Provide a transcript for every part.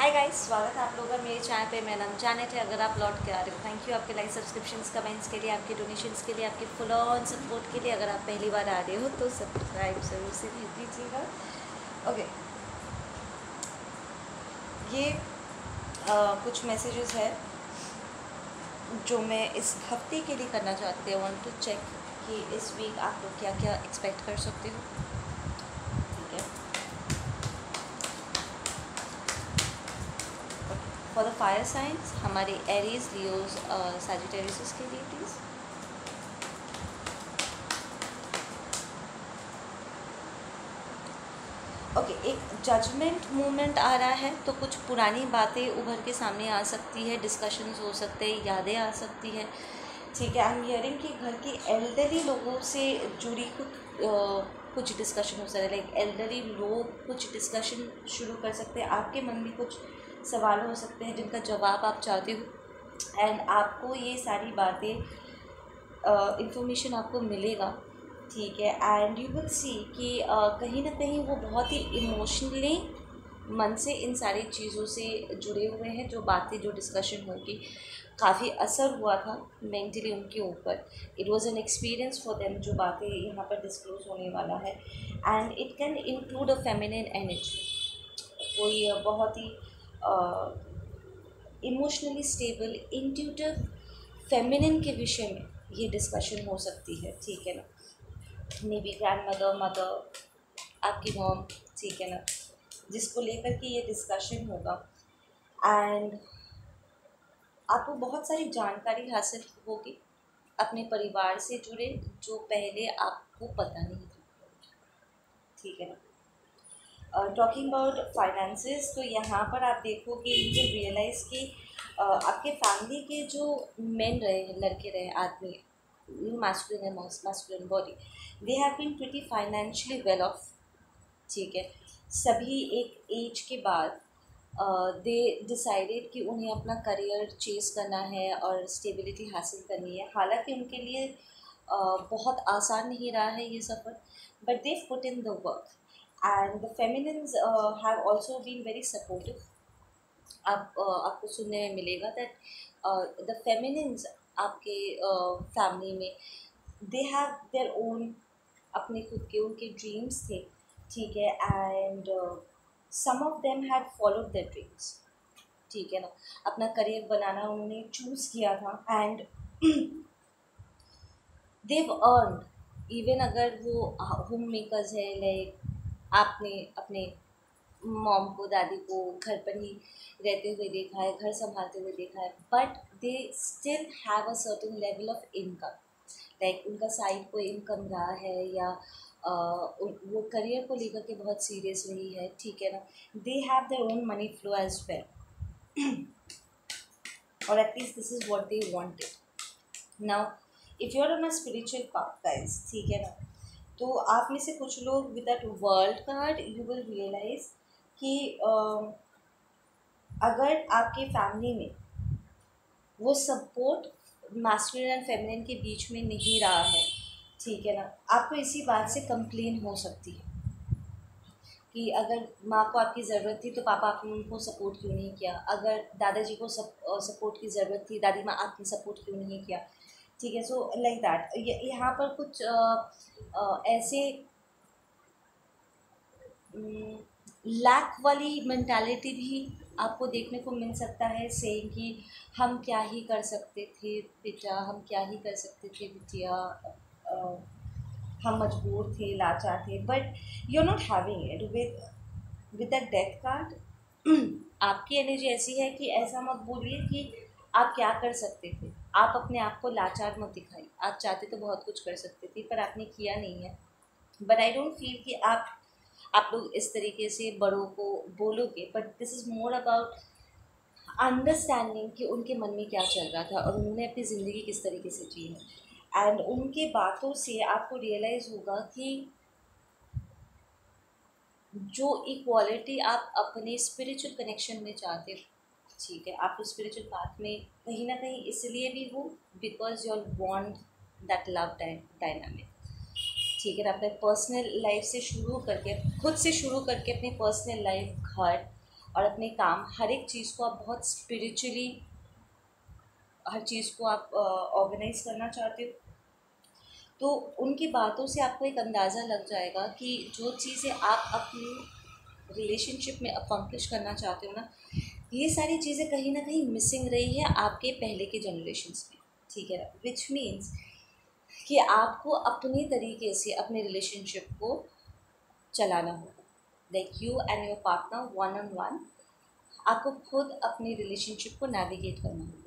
Hi guys स्वागत है आप लोगों का मेरे चैनल पे। मैं नाम जाने थे अगर आप लौट के आ रहे हो थैंक यू आपके लाइक सब्सक्रिप्शंस कमेंट्स के लिए आपके डोनेशंस के लिए आपके फुल ऑन सपोर्ट के लिए। अगर आप पहली बार आ रहे हो तो सब्सक्राइब ज़रूर से भेज दीजिएगा। ओके ये आ, कुछ मैसेजेस है जो मैं इस हफ़्ते के लिए करना चाहती हूँ। वांट टू चेक कि इस वीक आप लोग क्या क्या एक्सपेक्ट कर सकते हो ठीक है फॉर द फायर साइंस हमारे एरीज लियोज सैजिटेरियस के लिए प्लीज़ ओके okay, एक जजमेंट मूवमेंट आ रहा है तो कुछ पुरानी बातें उभर के सामने आ सकती है डिस्कशंस हो सकते हैं यादें आ सकती है। ठीक है आई एम हियरिंग कि घर के एल्डरली लोगों से जुड़ी कुछ आ, कुछ डिस्कशन हो सकता है लाइक एल्डरली लोग कुछ डिस्कशन शुरू कर सकते हैं आपके मन में कुछ सवाल हो सकते हैं जिनका जवाब आप चाहते हो। एंड आपको ये सारी बातें इंफॉर्मेशन आपको मिलेगा। ठीक है? एंड यू विल सी कि uh, कहीं ना कहीं वो बहुत ही इमोशनली मन से इन सारी चीज़ों से जुड़े हुए हैं जो बातें जो डिस्कशन होगी। काफ़ी असर हुआ था मेंटली उनके ऊपर। It was an experience for them जो बातें यहाँ पर डिस्क्लोज होने वाला है। And it can include a feminine energy कोई बहुत ही इमोशनली स्टेबल इंट्यूटिव फेमिनिन के विषय में ये डिस्कशन हो सकती है, ठीक है ना? Maybe grandmother mother आपकी मॉम ठीक है ना? जिसको लेकर के ये डिस्कशन होगा। एंड आपको बहुत सारी जानकारी हासिल होगी अपने परिवार से जुड़े, जो पहले आपको पता नहीं था। ठीक है ना? टॉकिंग अबाउट फाइनेंसेस तो यहाँ पर आप देखोगे ये रियलाइज़ कि uh, आपके फैमिली के जो मेन रहे लड़के रहे आदमी masculine and masculine body they have been pretty financially well off. ठीक है? सभी एक एज के बाद दे uh, डिसाइडेड कि उन्हें अपना करियर चेस करना है और स्टेबिलिटी हासिल करनी है। हालाँकि उनके लिए uh, बहुत आसान नहीं रहा है ये सफ़र but they put in the work and the feminines have also been very supportive आप uh, आपको सुनने में मिलेगा दैट द फेमिनिन्स आपके फैमिली में दे हैव देयर ओन अपने खुद के उनके ड्रीम्स थे ठीक है? And some of them had followed their dreams ठीक है ना? अपना करियर बनाना उन्होंने चूज़ किया था एंड देव अर्न इवन अगर वो होम मेकर्स है लाइक आपने अपने मॉम को दादी को घर पर ही रहते हुए देखा है, घर संभालते हुए देखा है but they still have a certain level of income like उनका साइड कोई इनकम रहा है या वो करियर को लेकर के बहुत सीरियस रही है, ठीक है ना? They have their own money flow as well और at least this is what they wanted now if you are on a spiritual path guys ठीक है ना? तो आप में से कुछ लोग with that world card you will realise कि अगर आपके फैमिली में वो सपोर्ट मास्कुलिन एंड फेमिनिन के बीच में नहीं रहा है ठीक है ना? आपको इसी बात से कंप्लेन हो सकती है कि अगर माँ को आपकी ज़रूरत थी तो पापा आपने उनको सपोर्ट क्यों नहीं किया? अगर दादाजी को सप, सपोर्ट की ज़रूरत थी दादी माँ आपने सपोर्ट क्यों नहीं किया? ठीक है सो लाइक दैट यहाँ पर कुछ आ, आ, ऐसे लैक वाली मैंटालिटी भी आपको देखने को मिल सकता है से कि हम क्या ही कर सकते थे बेटा हम क्या ही कर सकते थे बिटिया हम मजबूर थे लाचार थे but you not having it with with the death card आपकी एनर्जी ऐसी है कि ऐसा मत बोलिए कि आप क्या कर सकते थे। आप अपने आप को लाचार मत दिखाइए। आप चाहते तो बहुत कुछ कर सकते थे, पर आपने किया नहीं है। बट आई डोंट फील कि आप आप लोग इस तरीके से बड़ों को बोलोगे but this is more about understanding कि उनके मन में क्या चल रहा था और उन्होंने अपनी ज़िंदगी किस तरीके से जी है। एंड उनके बातों से आपको रियलाइज़ होगा कि जो इक्वालिटी आप अपने स्पिरिचुअल कनेक्शन में चाहते ठीक है, आप स्पिरिचुअल पाथ में कहीं ना कहीं इसलिए भी हो because you your want that love dynamic ठीक है अपने पर्सनल लाइफ से शुरू करके, खुद से शुरू करके अपनी पर्सनल लाइफ घर और अपने काम, हर एक चीज़ को आप बहुत स्पिरिचुअली हर चीज़ को आप ऑर्गेनाइज करना चाहते हो तो उनकी बातों से आपको एक अंदाज़ा लग जाएगा कि जो चीज़ें आप अपनी रिलेशनशिप में अकम्पलिश करना चाहते हो ना ये सारी चीज़ें कहीं ना कहीं मिसिंग रही है आपके पहले के जनरेशन में, ठीक है? विच मीन्स कि आपको अपने तरीके से, अपने रिलेशनशिप को चलाना होगा। Like you and your partner one on one आपको खुद अपने रिलेशनशिप को नेविगेट करना होगा।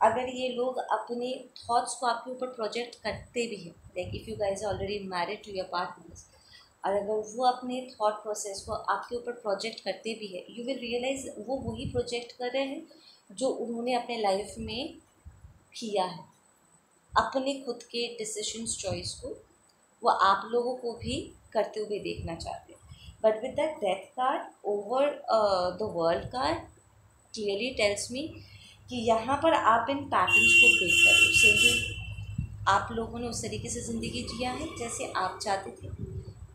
अगर ये लोग अपने थॉट्स को आपके ऊपर प्रोजेक्ट करते भी हैं like if you guys already married to your partners और अगर वो अपने थॉट प्रोसेस को आपके ऊपर प्रोजेक्ट करते भी है यू विल रियलाइज़ वो वही प्रोजेक्ट कर रहे हैं जो उन्होंने अपने लाइफ में किया है। अपने खुद के डिसीशंस चॉइस को वो आप लोगों को भी करते हुए देखना चाहते हैं। But with that death card over the world card clearly tells me कि यहाँ पर आप इन पैटर्न्स को ब्रेक कर सेम आप लोगों ने उस तरीके से ज़िंदगी जिया है जैसे आप चाहते थे।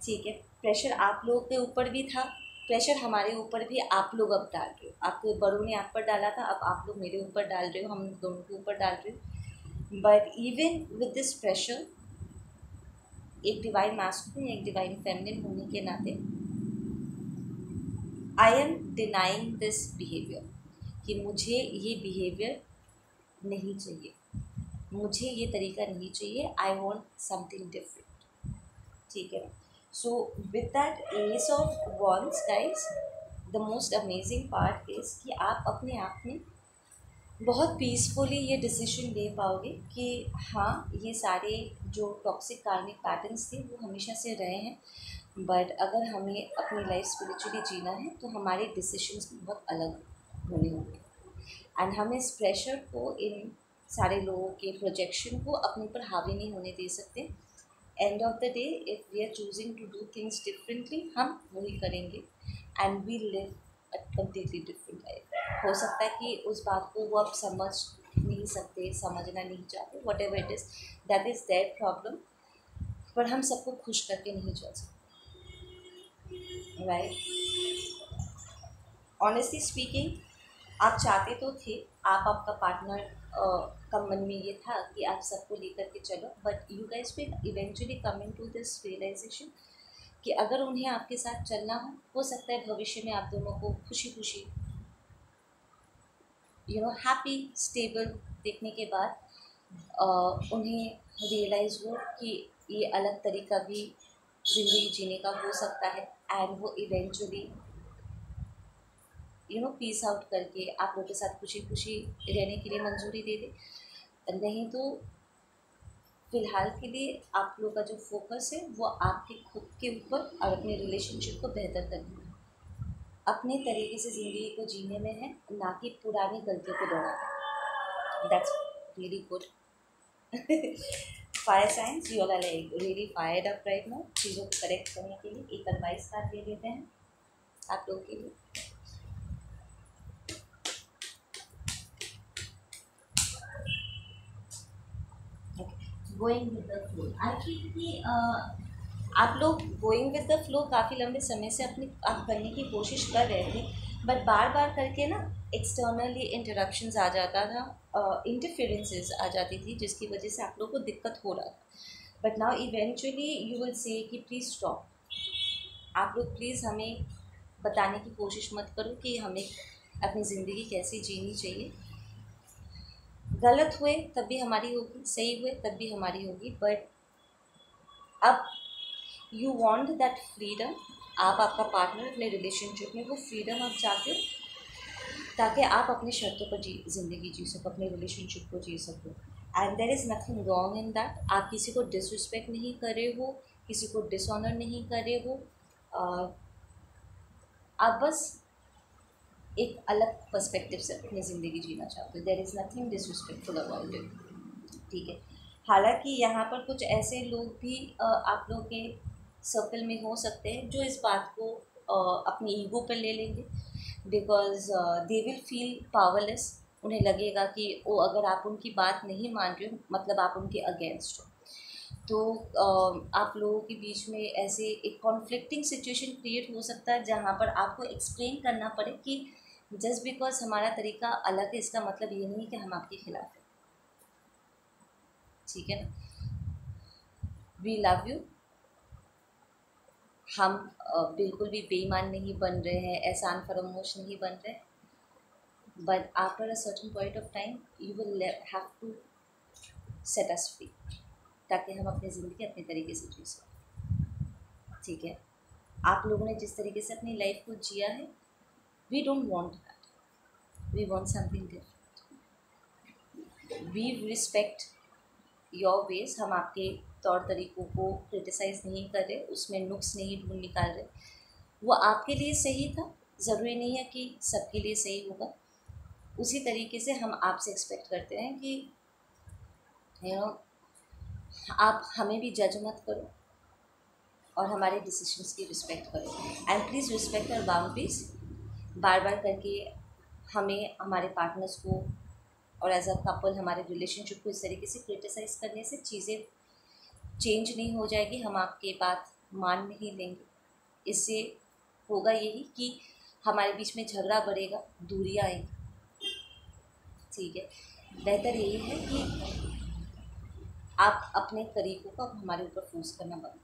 ठीक है प्रेशर आप लोगों के ऊपर भी था प्रेशर हमारे ऊपर भी आप लोग अब डाल रहे हो। आपके बड़ों ने आप पर डाला था, अब आप लोग मेरे ऊपर डाल रहे हो, हम दोनों के ऊपर डाल रहे हो। But even with this pressure एक डिवाइन मास्कुलिन एक डिवाइन फेमिनिन होने के नाते I am denying this behaviour कि मुझे ये बिहेवियर नहीं चाहिए। मुझे ये तरीका नहीं चाहिए। आई वॉन्ट समथिंग डिफरेंट ठीक है? So, with that ace of wands, guys, the most amazing part is कि आप अपने आप में बहुत पीसफुली ये डिसीज़न ले पाओगे कि हाँ ये सारे जो टॉक्सिक कार्मिक पैटर्न्स थे, वो हमेशा से रहे हैं। बट अगर हमें अपनी लाइफ स्पिरिचुअली जीना है तो हमारे डिसीशंस बहुत अलग होने होंगे। एंड हम इस प्रेशर को, इन सारे लोगों के प्रोजेक्शन को अपने ऊपर हावी नहीं होने दे सकते। End of the day if we are choosing to do things differently हम वही करेंगे। And we live a completely different life हो सकता है कि उस बात को वो आप समझ नहीं सकते, समझना नहीं चाहते whatever it is that is that problem पर हम सबको खुश करके नहीं चल सकते। राइट ऑनेस्टली स्पीकिंग आप चाहते तो थे, आप आपका पार्टनर का मन में ये था कि आप सबको लेकर के चलो। But you guys will eventually coming to this realisation कि अगर उन्हें आपके साथ चलना हो हो सकता है भविष्य में आप दोनों को खुशी खुशी यू नो हैप्पी स्टेबल देखने के बाद उन्हें रियलाइज़ हो कि ये अलग तरीका भी ज़िंदगी जीने का हो सकता है। एंड वो eventually you know peace out करके आप लोग के साथ खुशी खुशी रहने के लिए मंजूरी दे दे। नहीं तो फ़िलहाल के लिए आप लोग का जो फोकस है, वो आपके खुद के ऊपर और अपने रिलेशनशिप को बेहतर करने में। अपने तरीके से ज़िंदगी को जीने में है, ना कि पुरानी गलतियों को दोहराना that's really good fire science you are like really fired up right now चीज़ों को करेक्ट करने के लिए एक एडवाइस कार्ड दे देते हैं आप लोगों के लिए। Going with the flow I think कि आप लोग गोइंग विद द फ्लो काफ़ी लंबे समय से अपनी आप करने की कोशिश कर रहे थे बट बार बार करके ना एक्सटर्नली इंटरप्शन आ जाता था इंटरफेरेंसेज uh, आ जाती थी जिसकी वजह से आप लोग को दिक्कत हो रहा था। But now eventually you will say कि प्लीज़ स्टॉप आप लोग प्लीज़ हमें बताने की कोशिश मत करो कि हमें अपनी ज़िंदगी कैसे जीनी चाहिए। गलत हुए, तब भी हमारी होगी, सही हुए, तब भी हमारी होगी बट अब यू वॉन्ट दैट फ्रीडम आप आपका पार्टनर अपने रिलेशनशिप में, वो फ्रीडम आप चाहते हो, ताकि आप अपनी शर्तों पर जी, ज़िंदगी जी सको, अपने रिलेशनशिप को जी सको। And there is nothing wrong in that आप किसी को डिसरिस्पेक्ट नहीं कर हो, किसी को डिसऑनर नहीं कर हो। आप बस एक अलग पर्सपेक्टिव से अपनी ज़िंदगी जीना चाहते हो। There is nothing disrespectful about it ठीक है? हालाँकि यहाँ पर कुछ ऐसे लोग भी आप लोग के सर्कल में हो सकते हैं जो इस बात को अपनी ईगो पर ले लेंगे। Because they will feel powerless उन्हें लगेगा कि वो अगर आप उनकी बात नहीं मान रहे हो मतलब आप उनके अगेंस्ट हो। तो आप लोगों के बीच में ऐसे एक कॉन्फ्लिक्टिंग सिचुएशन क्रिएट हो सकता है जहाँ पर आपको एक्सप्लेन करना पड़े कि जस्ट बिकॉज़ हमारा तरीका अलग है, इसका मतलब ये नहीं है कि हम आपके खिलाफ हैं। ठीक है ना? वी लव यू हम बिल्कुल भी बेईमान नहीं बन रहे हैं, एहसान फरमोश नहीं बन रहे। But after a certain point of time you will have to set us free ताकि हम अपनी ज़िंदगी अपने तरीके से जी सकें। ठीक है? आप लोगों ने जिस तरीके से अपनी लाइफ को जिया है we don't want that we want something different we respect your ways हम आपके तौर तरीक़ों को क्रिटिसाइज़ नहीं कर रहे, उसमें नुक्स नहीं ढूंढ निकाल रहे। वो आपके लिए सही था। ज़रूरी नहीं है कि सबके लिए सही होगा। उसी तरीके से हम आपसे एक्सपेक्ट करते हैं कि यू नो आप हमें भी जज मत करो और हमारे डिसीशंस की रिस्पेक्ट करो। And please respect our boundaries बार बार करके हमें, हमारे पार्टनर्स को और एज अ कपल हमारे रिलेशनशिप को इस तरीके से क्रिटिसाइज़ करने से चीज़ें चेंज नहीं हो जाएगी, हम आपके बात मान नहीं लेंगे। इससे होगा यही कि हमारे बीच में झगड़ा बढ़ेगा, दूरियाँ आएँगी। ठीक है? बेहतर यही है कि आप अपने तरीक़ों को हमारे ऊपर फोर्स करना बंद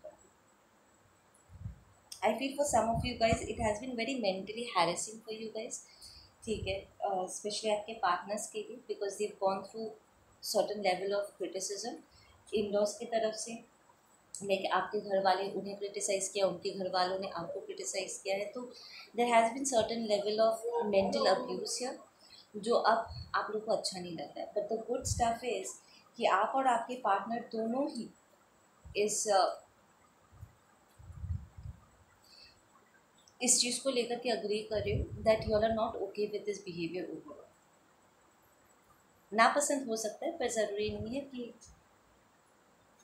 I feel for some of you guys it has been very mentally harassing for you guys ठीक है स्पेशली आपके पार्टनर्स के लिए because they gone through certain level of criticism in laws की तरफ़ से. लेकिन आपके घर वाले उन्हें क्रिटिसाइज़ किया, उनके घर वालों ने आपको क्रिटिसाइज़ किया है. तो there has been certain level of mental abuse या जो अब आप लोग को अच्छा नहीं लगता है. But the good stuff is कि आप और आपके पार्टनर दोनों ही इस इस चीज़ को लेकर के अग्री कर रहे हो that you are not okay with this behaviour over नापसंद हो सकता है, पर ज़रूरी नहीं है कि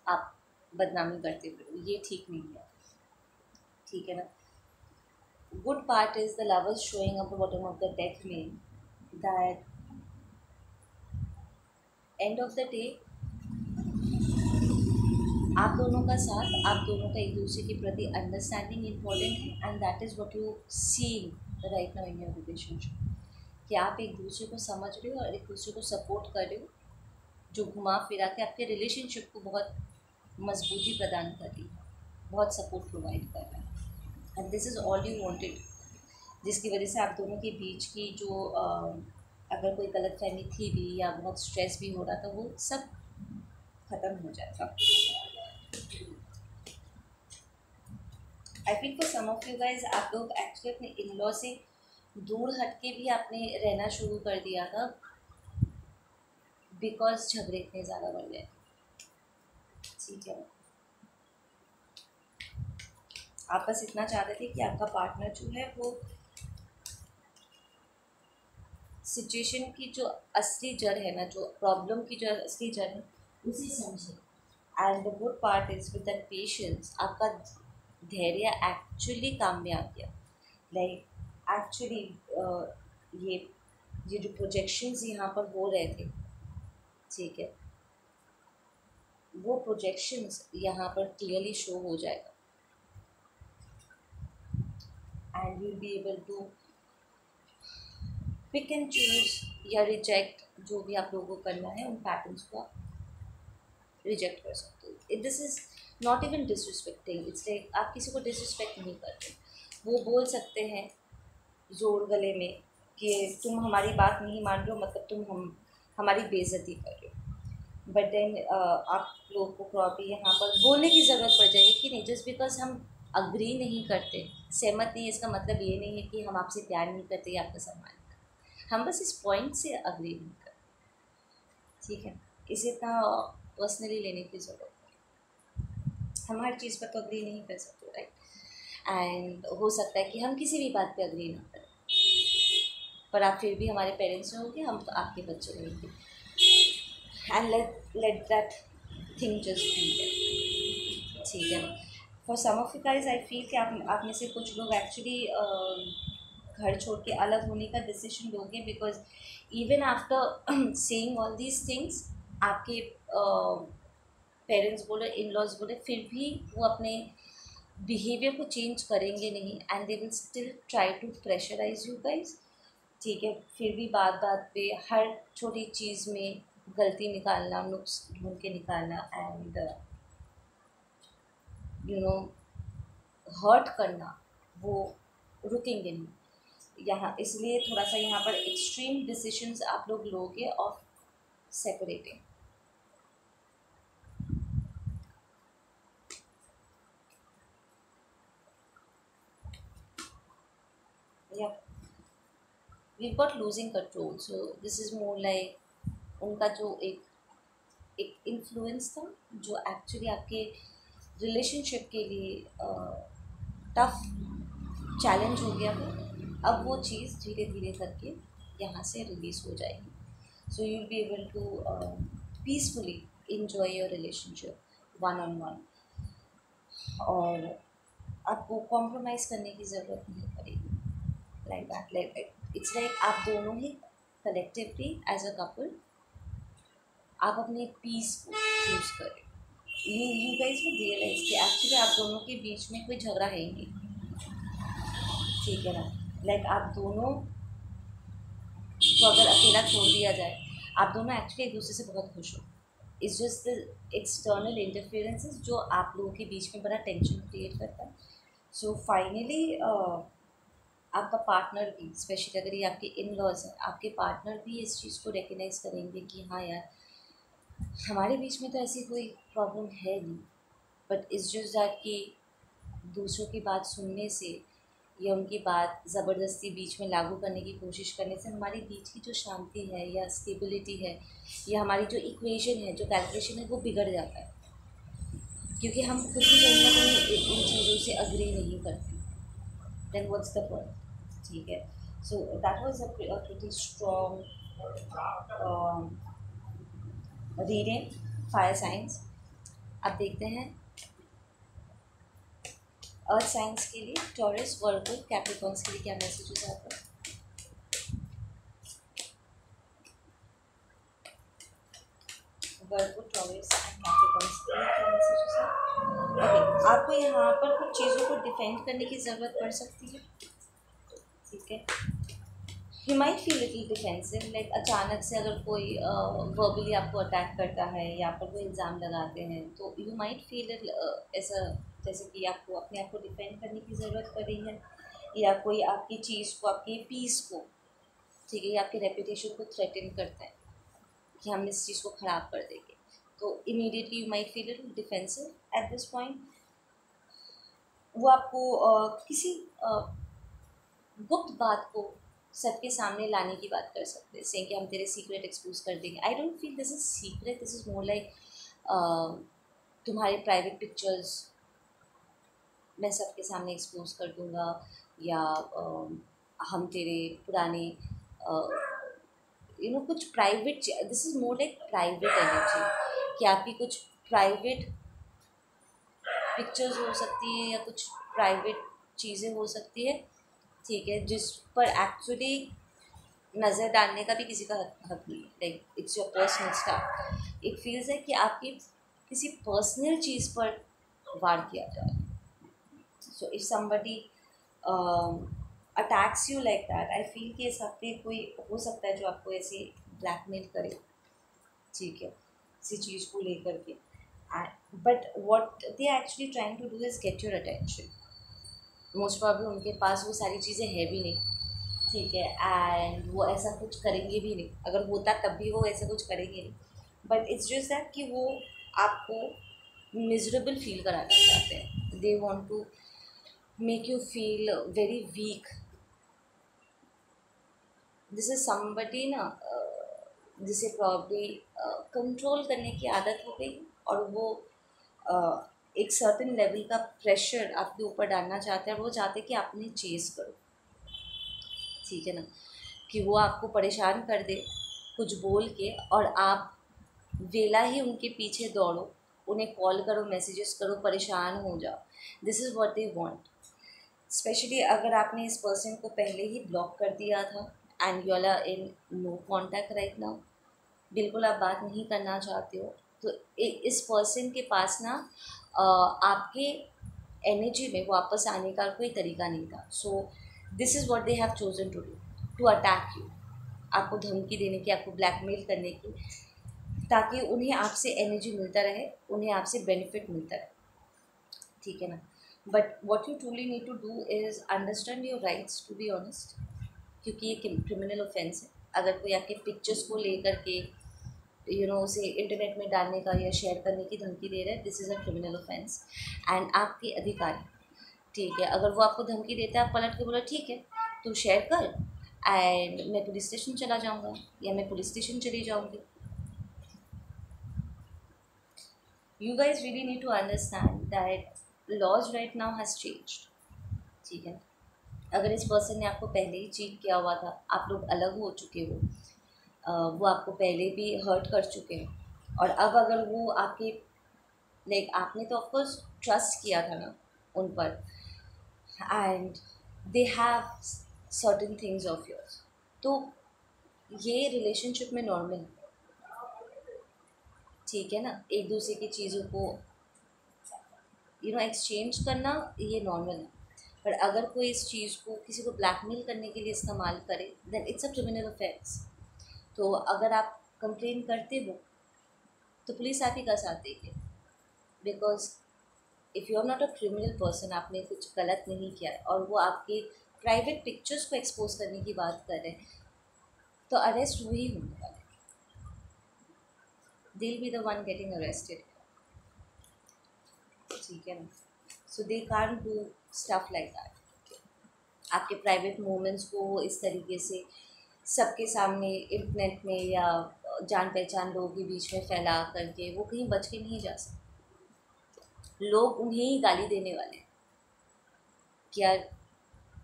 आप बदनामी करते फिर ये ठीक नहीं है। ठीक है ना? Good part is the lovers showing up bottom of the death में that end of the day आप दोनों का साथ, आप दोनों का एक दूसरे के प्रति अंडरस्टैंडिंग इंपॉर्टेंट है and that is what you see right now in your relationship कि आप एक दूसरे को समझ रहे हो और एक दूसरे को सपोर्ट कर रहे हो, जो घुमा फिरा के आपके रिलेशनशिप को बहुत मजबूती प्रदान कर रही है, बहुत सपोर्ट प्रोवाइड कर रहा है। And this is all you wanted जिसकी वजह से आप दोनों के बीच की जो अगर कोई गलत फहमी थी भी या बहुत स्ट्रेस भी हो रहा था, वो सब ख़त्म हो जाएगा I feel for some of you guys आप लोग एक्चुअली अपने इन लॉ से दूर हट के भी आपने रहना शुरू कर दिया था बिकॉज़ झगड़े इतने ज़्यादा बढ़ गए। ठीक है। आप बस इतना चाहते थे कि आपका पार्टनर जो है वो सिचुएशन की जो असली जड़ है ना, जो प्रॉब्लम की जो असली जड़ है, उसे समझे। And the good part is with that patience आपका धैर्य एक्चुअली काम में आ गया। लाइक एक्चुअली ये ये जो प्रोजेक्शंस यहाँ पर हो रहे थे, ठीक है? वो प्रोजेक्शंस यहाँ पर क्लियरली शो हो जाएगा। And will be able to pick and choose या रिजेक्ट जो भी आप लोगों को करना है, उन पैटर्न्स को आप रिजेक्ट कर सकते हो। This is not even disrespecting it's like आप किसी को डिसरिस्पेक्ट नहीं करते। वो बोल सकते हैं ज़ोर गले में कि तुम हमारी बात नहीं मान रहे हो मतलब तुम हम, हमारी बेइज्जती कर रहे हो। बट देन आप लोगों को प्रॉब्लम यहाँ पर बोलने की ज़रूरत पड़ जाएगी कि नहीं जस्ट बिकॉज़ हम अग्री नहीं करते, सहमत नहीं इसका मतलब ये नहीं है कि हम आपसे प्यार नहीं करते या आपका सम्मान हम बस इस पॉइंट से अग्री नहीं करते। ठीक है? इसे इतना पर्सनली लेने की ज़रूरत हम हर चीज़ पर तो अग्री नहीं कर सकते राइट एंड हो सकता है कि हम किसी भी बात पे अग्री ना करें। पर आप फिर भी हमारे पेरेंट्स में होंगे, हम तो आपके बच्चे होंगे। And let let that thing just be ठीक है। For some of guys I feel कि आप आप में से कुछ लोग एक्चुअली घर छोड़ के अलग होने का डिसीज़न लोगे because even after saying all these things आपके पेरेंट्स बोले इन लॉज बोले, फिर भी वो अपने बिहेवियर को चेंज करेंगे नहीं and they will still try to pressurise you guys ठीक है? फिर भी बात बात पे हर छोटी चीज़ में गलती निकालना, नुक्स ढूंढ के निकालना एंड यू नो हर्ट करना, वो रुकेंगे नहीं। यहाँ, इसलिए थोड़ा सा यहाँ पर एक्सट्रीम डिसीशंस आप लोग लोगे of separating yeah we've got losing control so this is more like उनका जो एक एक इन्फ्लुएंस था, जो एक्चुअली आपके रिलेशनशिप के लिए टफ चैलेंज हो गया था अब वो चीज़ धीरे धीरे करके यहाँ से रिलीज़ हो जाएगी। So you be able to peacefully enjoy your relationship one on one और आपको कॉम्प्रोमाइज़ करने की ज़रूरत नहीं पड़ेगी। Like that like it's like आप दोनों ही कलेक्टिवली एज अ कपल आप अपने पीस को चूज़ करें you you guys will realise कि एक्चुअली आप दोनों के बीच में कोई झगड़ा है ही नहीं। ठीक है ना? लाइक आप दोनों को अगर अकेला छोड़ दिया जाए, आप दोनों एक्चुअली एक दूसरे से बहुत खुश हो। It's just the external interferences जो आप लोगों के बीच में बड़ा टेंशन क्रिएट करता है। सो फाइनली आपका पार्टनर भी स्पेशली अगर ये आपके इन लॉज हैं, आपके पार्टनर भी इस चीज़ को रिकग्नाइज़ करेंगे कि हाँ यार, हमारे बीच में तो ऐसी कोई प्रॉब्लम है नहीं। बट इस जस्ट दैट कि दूसरों की बात सुनने से या उनकी बात ज़बरदस्ती बीच में लागू करने की कोशिश करने से हमारे बीच की जो शांति है या स्टेबिलिटी है या हमारी जो इक्वेशन है, जो कैलकुलेशन है, वो बिगड़ जाता है। क्योंकि हम खुद भी कहीं ना कहीं इन चीज़ों से अग्री नहीं करते। देन व्हाट्स द पॉइंट ठीक है so that was a pretty strong reading fire science अब देखते हैं। अर्थ साइंस के लिए टॉरस वर्गो कैप्रिकॉन्स के लिए क्या मैसेजेस आते हैं? वर्गो आपको यहाँ पर कुछ चीज़ों को डिफेंड करने की ज़रूरत पड़ सकती है। ठीक है? You might feel little defensive like अचानक से अगर कोई वर्बली uh, आपको अटैक करता है या पर कोई इल्ज़ाम लगाते हैं तो यू माइट फील ऐसा जैसे कि आपको अपने आप को डिफेंड करने की ज़रूरत पड़ी है या कोई आपकी चीज़ को आपकी पीस को ठीक है या आपके रेपुटेशन को थ्रेटन करता है कि हम इस चीज़ को ख़राब कर देंगे। तो immediately you might feel defensive at this point वो आपको uh, किसी uh, गुप्त बात को सबके सामने लाने की बात कर सकते हैं कि हम तेरे सीक्रेट एक्सपोज कर देंगे। I don't feel this is secret this is more like तुम्हारे प्राइवेट पिक्चर्स मैं सबके सामने एक्सपोज कर दूँगा या uh, हम तेरे पुराने यू नो कुछ private this is more like private energy कि आपकी कुछ प्राइवेट पिक्चर्स हो सकती हैं या कुछ प्राइवेट चीज़ें हो सकती है। ठीक है, जिस पर एक्चुअली नज़र डालने का भी किसी का हक नहीं है। Like it's your personal stuff it feels है कि आपकी किसी पर्सनल चीज़ पर वार किया जा रहा है। So if somebody attacks you like that I feel कि इस हफ़्ते कोई हो सकता है जो आपको ऐसे ब्लैकमेल करे। ठीक है, किसी चीज़ को लेकर के। But what they actually trying to do is get your attention most problem उनके पास वो सारी चीज़ें है भी नहीं। ठीक है एंड वो ऐसा कुछ करेंगे भी नहीं। अगर होता तब भी वो ऐसा कुछ करेंगे नहीं। बट इट्स जस्ट दैट कि वो आपको मिजरेबल फील कराना चाहते हैं। They want to make you feel very weak this is somebody ना जिसे प्रॉब्ली कंट्रोल करने की आदत हो गई और वो uh, एक सर्टन लेवल का प्रेशर आपके ऊपर डालना चाहते हैं, वो चाहते हैं कि आप उन्हें चेज़ करो। ठीक है ना? कि वो आपको परेशान कर दे, कुछ बोल के, और आप वेला ही उनके पीछे दौड़ो, उन्हें कॉल करो मैसेजेस करो, परेशान हो जाओ। This is what they want specially अगर आपने इस पर्सन को पहले ही ब्लॉक कर दिया था and you are in no contact right now बिल्कुल आप बात नहीं करना चाहते हो तो इस पर्सन के पास ना आपके एनर्जी में वापस आने का कोई तरीका नहीं था। So this is what they have chosen to do to attack you आपको धमकी देने की, आपको ब्लैकमेल करने की, ताकि उन्हें आपसे एनर्जी मिलता रहे, उन्हें आपसे बेनिफिट मिलता रहे। ठीक है ना? But what you truly need to do is understand your rights to be honest क्योंकि ये क्रिमिनल ऑफेंस है। अगर कोई आपके पिक्चर्स को लेकर के यू नो उसे इंटरनेट में डालने का या शेयर करने की धमकी दे रहा है this is a criminal offence and आपके अधिकारी, ठीक है, अगर वो आपको धमकी देता है, आप पलट के बोला, ठीक है तो शेयर कर एंड मैं पुलिस स्टेशन चला जाऊँगा या मैं पुलिस स्टेशन चली जाऊँगी. You guys really need to understand that laws right now has change ठीक है. अगर इस पर्सन ने आपको पहले ही चीट किया हुआ था, आप लोग अलग हो चुके हो वो आपको पहले भी हर्ट कर चुके हैं। और अब अगर वो आपके लाइक आपने तो ऑफकोर्स ट्रस्ट किया था ना उन पर। And they have certain things of yours तो ये रिलेशनशिप में नॉर्मल है। ठीक है ना? एक दूसरे की चीज़ों को यू नो एक्सचेंज करना ये नॉर्मल है। पर अगर कोई इस चीज़ को किसी को ब्लैकमेल करने के लिए इस्तेमाल करे then it's a criminal offence तो अगर आप कंप्लेन करते हो तो पुलिस आप ही का साथ देगी। Because if you are not a criminal person आपने कुछ गलत नहीं किया और वो आपके प्राइवेट पिक्चर्स को एक्सपोज करने की बात कर रहे हैं तो अरेस्ट वही होने वाले will be the one getting arrested ठीक है ना? So they can do stuff like that आपके प्राइवेट मोमेंट्स को इस तरीके से सबके सामने इंटरनेट में या जान पहचान लोगों के बीच में फैला करके वो कहीं बच के नहीं जा सकते। लोग उन्हें ही गाली देने वाले कि यार,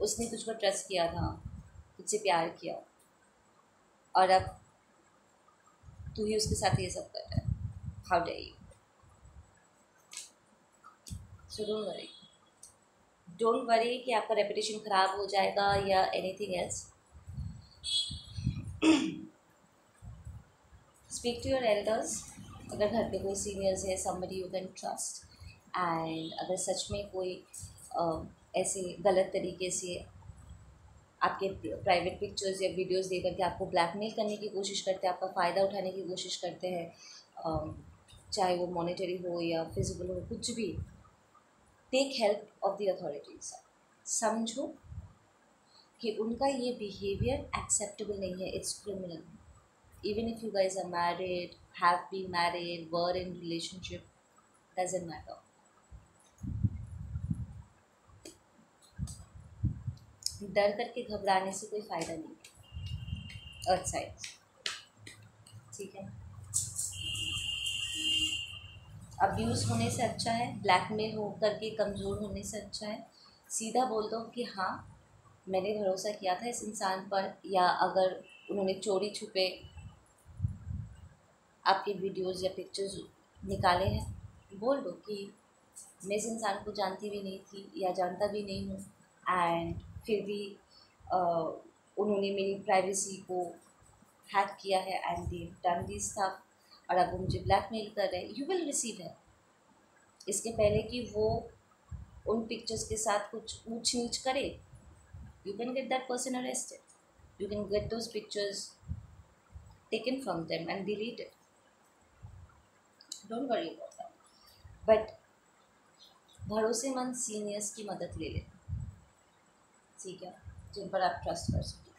उसने तुझ पर ट्रस्ट किया था, तुझसे प्यार किया। और अब तू ही उसके साथ ये सब कर रहा है। How dare you so don't worry don't worry कि आपका रेपुटेशन ख़राब हो जाएगा या anything else speak to your elders अगर घर पे कोई सीनियर्स है somebody you can trust and अगर सच में कोई uh, ऐसे गलत तरीके से आपके प्राइवेट पिक्चर्स या वीडियोस दे करके आपको ब्लैकमेल करने की कोशिश करते हैं आपका फ़ायदा उठाने की कोशिश करते हैं uh, चाहे वो मॉनेटरी हो या फ़िज़िकल हो कुछ भी take help of the authorities समझो कि उनका ये बिहेवियर एक्सेप्टेबल नहीं है it's criminal even if you guys are married have be married were in relationship doesn't matter डर करके घबराने से कोई फ़ायदा नहीं अर्थ साइड ठीक है? अब्यूज़ होने से अच्छा है ब्लैकमेल हो करके कमज़ोर होने से अच्छा है। सीधा बोल दो कि हाँ मैंने भरोसा किया था इस इंसान पर, या अगर उन्होंने चोरी छुपे आपके वीडियोस या पिक्चर्स निकाले हैं, बोल दो कि मैं इस इंसान को जानती भी नहीं थी या जानता भी नहीं हूँ। एंड फिर भी उन्होंने मेरी प्राइवेसी को हैक किया है एंड दे डन दिस था और अब वो मुझे ब्लैकमेल कर रहे हैं। यू विल रिसीव है इसके पहले कि वो उन पिक्चर्स के साथ कुछ ऊँच नीच करे you can get that person arrested. You can get those pictures taken from them and deleted. Don't worry about that. But भरोसेमंद सीनियर्स की मदद ले लें ठीक है जिन पर आप ट्रस्ट कर सकें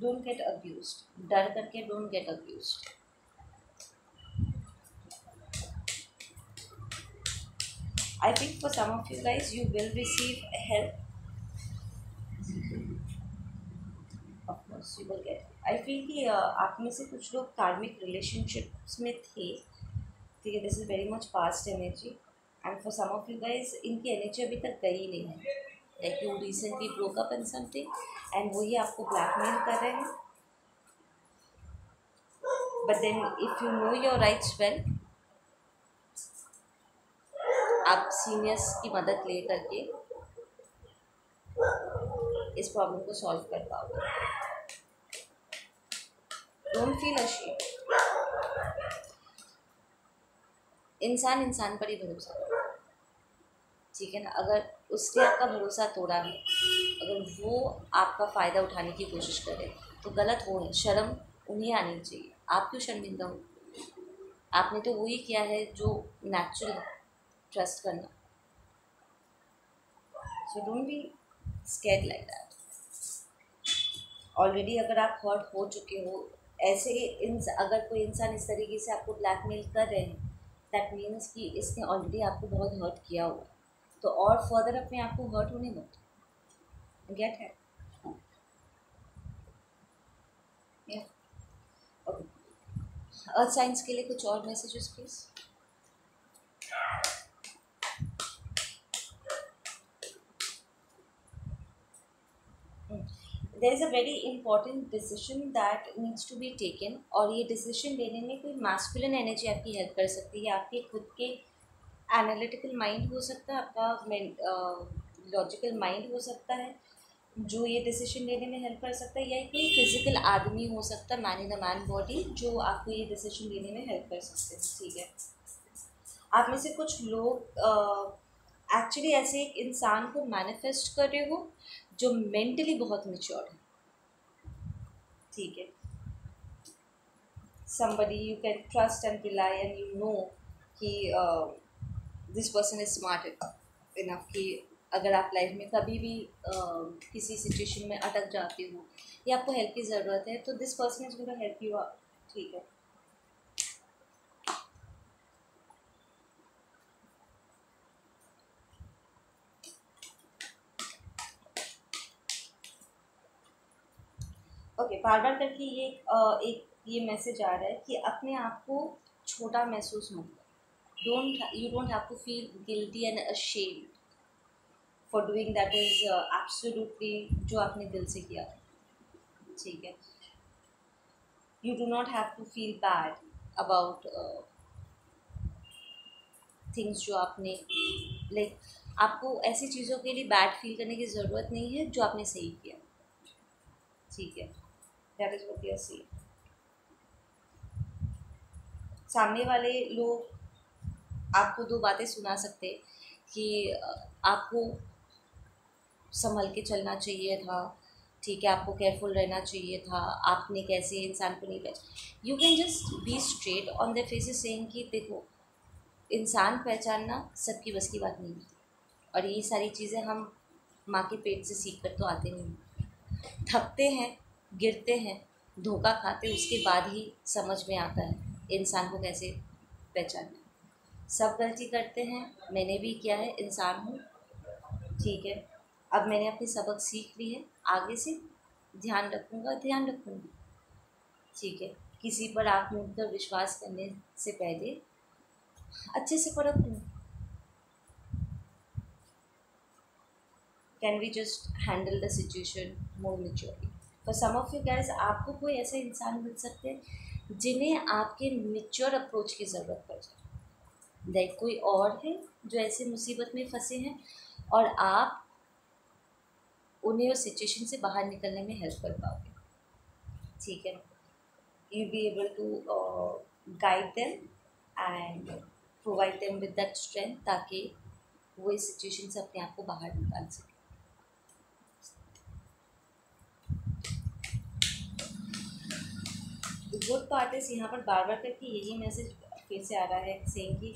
डोंट गेट अब्यूज डर करके don't get abused I think for some of you guys, you will receive help. Of course, you will get. I feel कि आप में से कुछ लोग कार्मिक रिलेशनशिप्स में थे ठीक है this is very much past energy and for some of you guys इनकी एनर्जी अभी तक गई नहीं है like you recently broke up and something and वही आपको ब्लैकमेल कर रहे हैं but then if you know your rights well आप सीनियर्स की मदद ले करके इस प्रॉब्लम को सॉल्व कर पाओगे। डोंट फील अशेम इंसान इंसान पर ही भरोसा ठीक है ना? अगर उसने आपका भरोसा तोड़ा है अगर वो आपका फ़ायदा उठाने की कोशिश करे तो गलत वो है। शर्म उन्हें आनी चाहिए। आप क्यों शर्मिंदा हो? आपने तो वही किया है जो नेचुरल ट्रस्ट करना। So don't be scared like that already अगर आप हर्ट हो चुके हो, ऐसे इन अगर कोई इंसान इस तरीके से आपको ब्लैकमेल कर रहे हैं दैट मीन्स कि इसने ऑलरेडी आपको बहुत हर्ट किया हुआ तो और फर्दर अपने आप को हर्ट होने मत। गेट है अर्थ साइंस के लिए कुछ और messages please there is a very important decision that needs to be taken और ये डिसीज़न लेने में कोई मास्कुलिन एनर्जी आपकी हेल्प कर सकती है, आपके खुद के एनालिटिकल माइंड हो सकता है, आपका लॉजिकल माइंड हो सकता है, जो ये डिसीज़न लेने में हेल्प कर सकता है, या कोई फ़िज़िकल आदमी हो सकता है man in a man body जो आपको ये डिसीज़न लेने में हेल्प कर सकते हैं, ठीक है? आप में से कुछ लोग एक्चुअली ऐसे एक इंसान को मैनिफेस्ट कर रहे हो जो मेंटली बहुत मेच्योर है। ठीक है? Somebody you can trust and rely and you know कि this person is smart enough कि अगर आप लाइफ में कभी भी uh, किसी सिचुएशन में अटक जाते हो या आपको हेल्प की ज़रूरत है तो this person is going help you ठीक है? ओके बार बार करके ये एक ये मैसेज आ रहा है कि अपने आप को छोटा महसूस मत करो। Don't you don't have to feel guilty and ashamed for doing that is absolutely जो आपने दिल से किया। ठीक है? You do not have to feel bad about things जो आपने लाइक आपको ऐसी चीज़ों के लिए बैड फील करने की ज़रूरत नहीं है जो आपने सही किया। ठीक है? दैट इज़ वट सी सामने वाले लोग आपको दो बातें सुना सकते कि आपको संभल के चलना चाहिए था, ठीक है, आपको केयरफुल रहना चाहिए था, आपने कैसे इंसान को नहीं पहचान you can just be straight on the face saying कि, देखो, इंसान पहचानना सबकी बस की बात नहीं होती और ये सारी चीज़ें हम माँ के पेट से सीख कर तो आते नहीं थकते हैं गिरते हैं, धोखा खाते उसके बाद ही समझ में आता है, इंसान को कैसे पहचानना सब गलती करते हैं, मैंने भी किया है, इंसान हूँ, ठीक है। अब मैंने अपनी सबक सीख ली है, आगे से ध्यान रखूँगा, ध्यान रखूँगी, ठीक है। किसी पर आप मुझ विश्वास करने से पहले अच्छे से परख लूँ can we just handle the situation more maturely for some of you guys आपको कोई ऐसे इंसान मिल सकते हैं जिन्हें आपके मेच्योर अप्रोच की ज़रूरत पड़ जाए। लाइक कोई और है जो ऐसे मुसीबत में फंसे हैं और आप उन्हें उस सिचुएशन से बाहर निकलने में हेल्प कर पाओगे। ठीक है? You be able to guide them and provide them with that strength ताकि वो इस सिचुएशन से अपने आप को बाहर निकाल सके। गुड पार्ट इज़ यहाँ पर बार बार करके यही मैसेज फिर से आ रहा है सेम कि,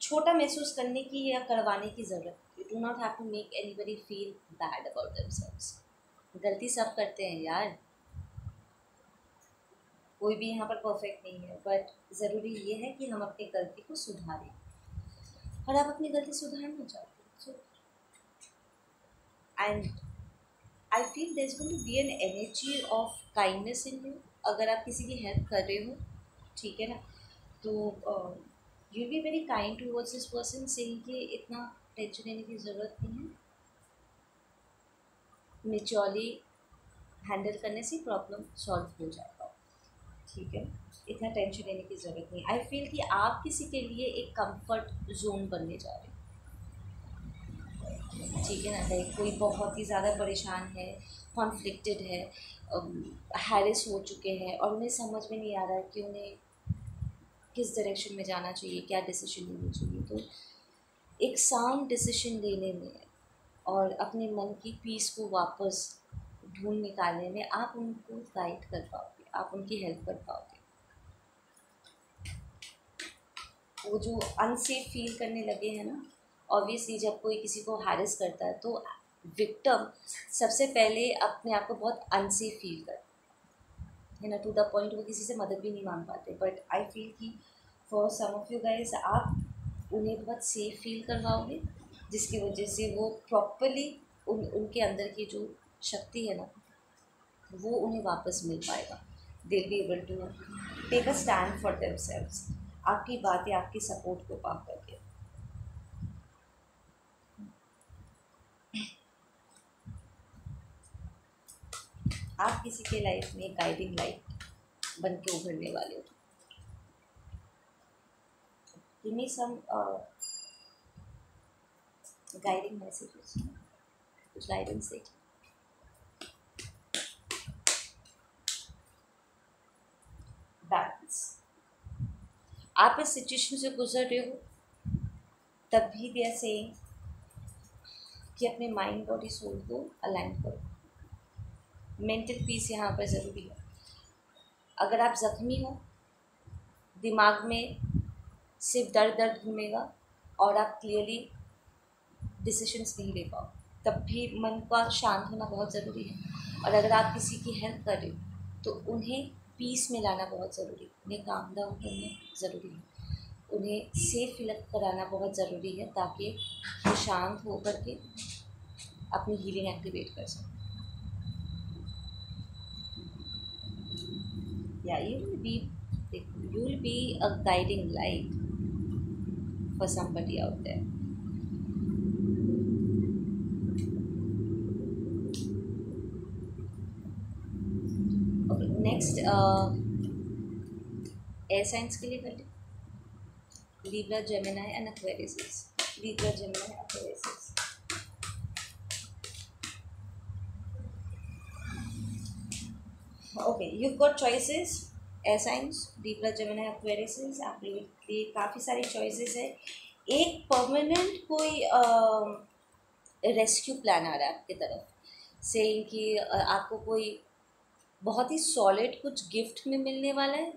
छोटा महसूस करने की या करवाने की ज़रूरत you do not have to make anybody feel bad about themselves गलती सब करते हैं यार। कोई भी यहाँ पर परफेक्ट नहीं है बट ज़रूरी ये है कि हम अपनी गलती को सुधारें। और आप अपनी गलती सुधारना चाहते हो and I feel there is going to be an energy of kindness in you अगर आप किसी की हेल्प कर रहे हो, ठीक है ना? तो you be very kind towards this person saying कि इतना टेंशन लेने की ज़रूरत नहीं है। मेच्योरली हैंडल करने से प्रॉब्लम सॉल्व हो जाएगा। ठीक है? इतना टेंशन लेने की ज़रूरत नहीं। आई फील कि आप किसी के लिए एक कंफर्ट जोन बनने जा रहे हैं। ठीक है ना लाइक कोई बहुत ही ज़्यादा परेशान है कॉन्फ्लिक्टेड है हैरिस हो चुके हैं और उन्हें समझ में नहीं आ रहा है कि उन्हें किस डायरेक्शन में जाना चाहिए, क्या डिसीज़न लेना चाहिए। तो एक साउंड डिसीज़न लेने में और अपने मन की पीस को वापस ढूंढ निकालने में आप उनको गाइड कर पाओगे, आप उनकी हेल्प कर पाओगे। वो जो अनसेफ फील करने लगे हैं ना ऑब्वियसली जब कोई किसी को हारिस करता है तो विक्टम सबसे पहले अपने आप को बहुत अनसेफ फील करता है। ना टू द पॉइंट वो किसी से मदद भी नहीं मांग पाते बट आई फील कि for some of you guys आप उन्हें बहुत सेफ़ फील करवाओगे, जिसकी वजह से वो प्रॉपरली उन, उनके अंदर की जो शक्ति है ना, वो उन्हें वापस मिल पाएगा। They be able to take a stand for themselves आपकी बातें आपकी सपोर्ट को पा करके। आप किसी के लाइफ में गाइडिंग लाइट बन के उभरने वाले हो। Give me some uh, कुछ गाइडेंस दे बैलेंस आप इस सिचुएशन से गुजर रहे हो तब भी दे सेइंग कि अपने माइंड बॉडी सोल को अलाइन करो। मेंटल पीस यहाँ पर ज़रूरी है। अगर आप ज़ख्मी हो, दिमाग में सिर्फ़ दर्द दर्द घूमेगा और आप क्लियरली डिसीशंस नहीं ले पाओ, तब भी मन का शांत होना बहुत ज़रूरी है। और अगर आप किसी की हेल्प कर रहे हो तो उन्हें पीस में लाना बहुत ज़रूरी है। उन्हें काम डाउन करना ज़रूरी है। उन्हें सेफ़ फील कराना बहुत ज़रूरी है, ताकि वो शांत होकर के अपनी हीलिंग एक्टिवेट कर सकें। Yeah you will be you will be a guiding light for somebody out there okay next uh air signs के लिए कर ले Libra, Gemini and Aquarius. Libra, Gemini, Aquarius. Okay you got choices air signs Libra Gemini Aquarius आपके लिए काफ़ी सारी choices है। एक परमानेंट कोई रेस्क्यू प्लान आ रहा है आपकी तरफ़ से कि आपको कोई बहुत ही सॉलिड कुछ गिफ्ट में मिलने वाला है,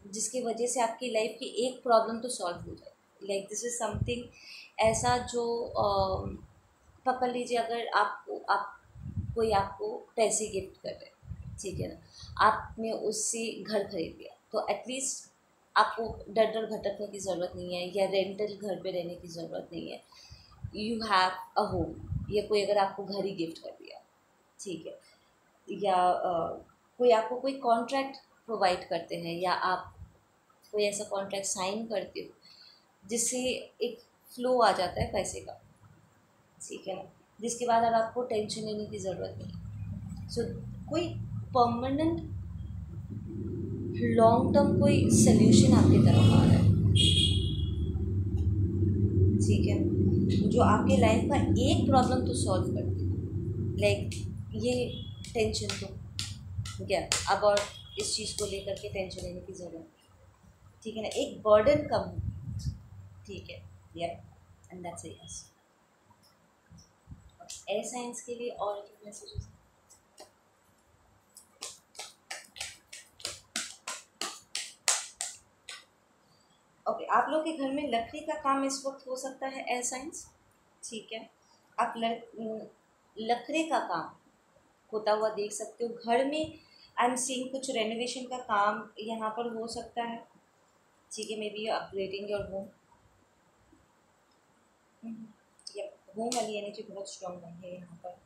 जिसकी वजह से आपकी लाइफ की एक प्रॉब्लम तो सॉल्व हो जाए। लाइक दिस इज़ समथिंग ऐसा जो पकड़ लीजिए, अगर आपको आप, कोई आपको पैसे गिफ्ट कर रहे ठीक है ना? आपने उससे घर खरीद लिया। तो एटलीस्ट आपको डर डर भटकने की ज़रूरत नहीं है या रेंटल घर पे रहने की ज़रूरत नहीं है। यू हैव अ होम या कोई अगर आपको घर ही गिफ्ट कर दिया। ठीक है? या कोई आपको कोई कॉन्ट्रैक्ट प्रोवाइड करते हैं या आप कोई ऐसा कॉन्ट्रैक्ट साइन करते हो जिससे एक फ्लो आ जाता है पैसे का। ठीक है ना? जिसके बाद अब आपको टेंशन लेने की ज़रूरत नहीं सो so, कोई परमानेंट लॉन्ग टर्म कोई सोल्यूशन आपकी तरफ़ आ रहा है? ठीक है। जो आपके लाइफ का एक प्रॉब्लम तो सॉल्व कर दे। लाइक ये टेंशन तो क्या अब और इस चीज़ को लेकर के टेंशन लेने की ज़रूरत ठीक है ना? एक बर्डन कम हो। ठीक है? Yup and that's yes air signs के लिए और मैसेजेस ओके okay, आप लोग के घर में लकड़ी का काम इस वक्त हो सकता है एयर साइंस ठीक है। आप लकड़ी का काम होता हुआ देख सकते हो। घर में आई एम सीइंग कुछ रेनोवेशन का काम यहाँ पर हो सकता है। ठीक है maybe upgrading your home home वाली एनर्जी बहुत स्ट्रॉन्ग है यहाँ पर।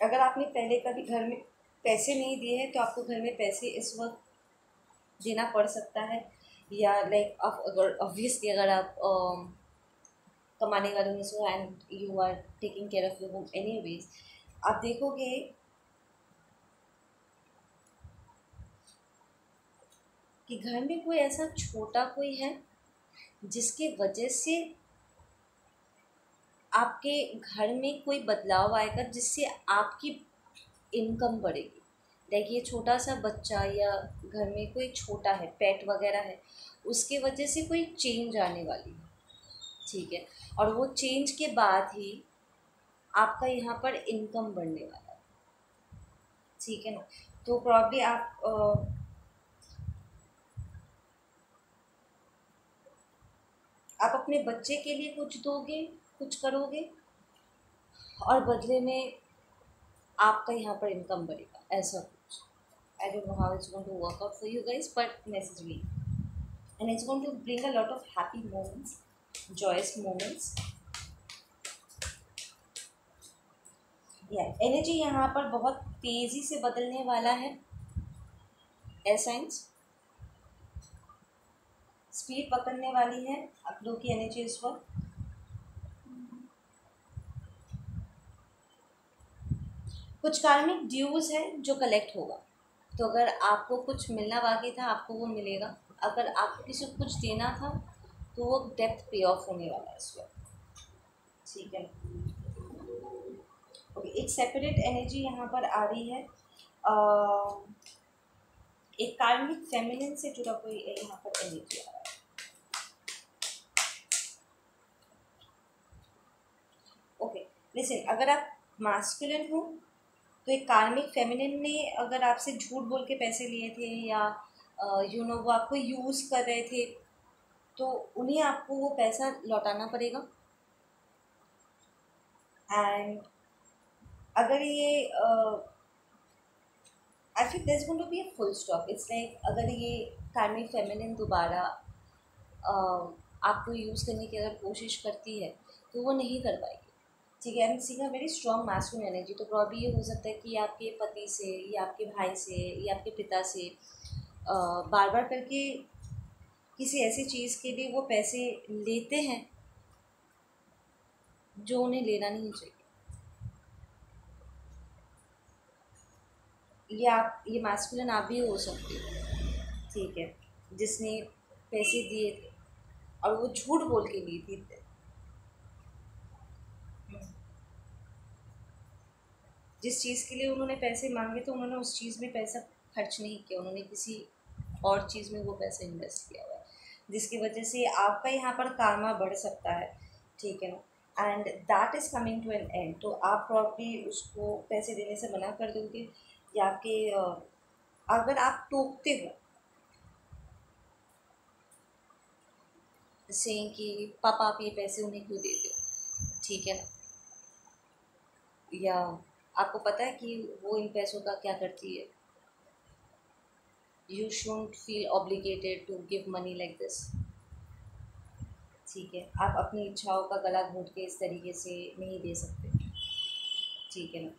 अगर आपने पहले कभी घर में पैसे नहीं दिए हैं तो आपको घर में पैसे इस वक्त देना पड़ सकता है। या लाइक आप अगर ऑब्वियसली अगर आप कमाने वाले में so and you are taking care of your home anyways आप देखोगे, कि घर में कोई ऐसा छोटा कोई है, जिसके वजह से आपके घर में कोई बदलाव आएगा जिससे आपकी इनकम बढ़ेगी? लाइक ये छोटा सा बच्चा या घर में कोई छोटा है पेट वगैरह है उसके वजह से कोई चेंज आने वाली है। ठीक है? और वो चेंज के बाद ही आपका यहाँ पर इनकम बढ़ने वाला है। ठीक है ना? तो प्रॉब्ली आप आ, आप अपने बच्चे के लिए कुछ दोगे? कुछ करोगे? और बदले में आपका यहाँ पर इनकम बढ़ेगा, ऐसा कुछ। I don't know how it's going to work out for you guys but message me and it's going to bring a lot of happy moments joyous moments या एनर्जी यहाँ पर बहुत तेज़ी से बदलने वाला है। एसाइंस स्पीड पकड़ने वाली है आप लोग की एनर्जी इस वक्त। कुछ कार्मिक ड्यूज़ है जो कलेक्ट होगा। तो अगर आपको कुछ मिलना बाकी था आपको वो मिलेगा। अगर आपको किसी को कुछ देना था तो वो डेप्थ पे ऑफ़ होने वाला है इस वक्त। ठीक है? ओके एक सेपरेट एनर्जी यहाँ पर आ रही है। आ, एक कार्मिक फेमिनिन से जुड़ा कोई यहाँ पर एनर्जी आ रहा है। ओके लिसन अगर आप मास्कुलिन हो तो एक कार्मिक फेमिनिन ने अगर आपसे झूठ बोल के पैसे लिए थे या यू नो वो आपको यूज़ कर रहे थे तो उन्हें आपको वो पैसा लौटाना पड़ेगा? एंड अगर ये I think this going to be a full stop it's like अगर ये कार्मिक फेमिनिन दोबारा आपको यूज़ करने की अगर कोशिश करती है तो वो नहीं कर पाएगी। ठीक है and seeing very strong masculine energy तो प्रॉब्ली ये हो सकता है कि आपके पति से, या आपके भाई से, या आपके पिता से बार बार करके किसी ऐसी चीज़ के लिए वो पैसे लेते हैं जो उन्हें लेना नहीं चाहिए। ये आप, ये मास्कुलिन आप भी हो सकते हो। ठीक है, जिसने पैसे दिए थे और वो झूठ बोल के लिए थे। जिस चीज़ के लिए उन्होंने पैसे मांगे तो उन्होंने उस चीज़ में पैसा खर्च नहीं किया। उन्होंने किसी और चीज़ में वो पैसा इन्वेस्ट किया हुआ है। जिसकी वजह से आपका यहाँ पर कारमा बढ़ सकता है, ठीक है ना? And that is coming to an end तो आप प्रॉब्ली उसको पैसे देने से मना कर दोगे, या आपके अगर आप टोकते हो से कि, पापा, आप ये पैसे उन्हें क्यों देते हो? ठीक है ना? या आपको पता है कि वो इन पैसों का क्या करती है? You should feel obligated to give money like this ठीक है, आप अपनी इच्छाओं का गला घोट के इस तरीके से नहीं दे सकते। ठीक है ना?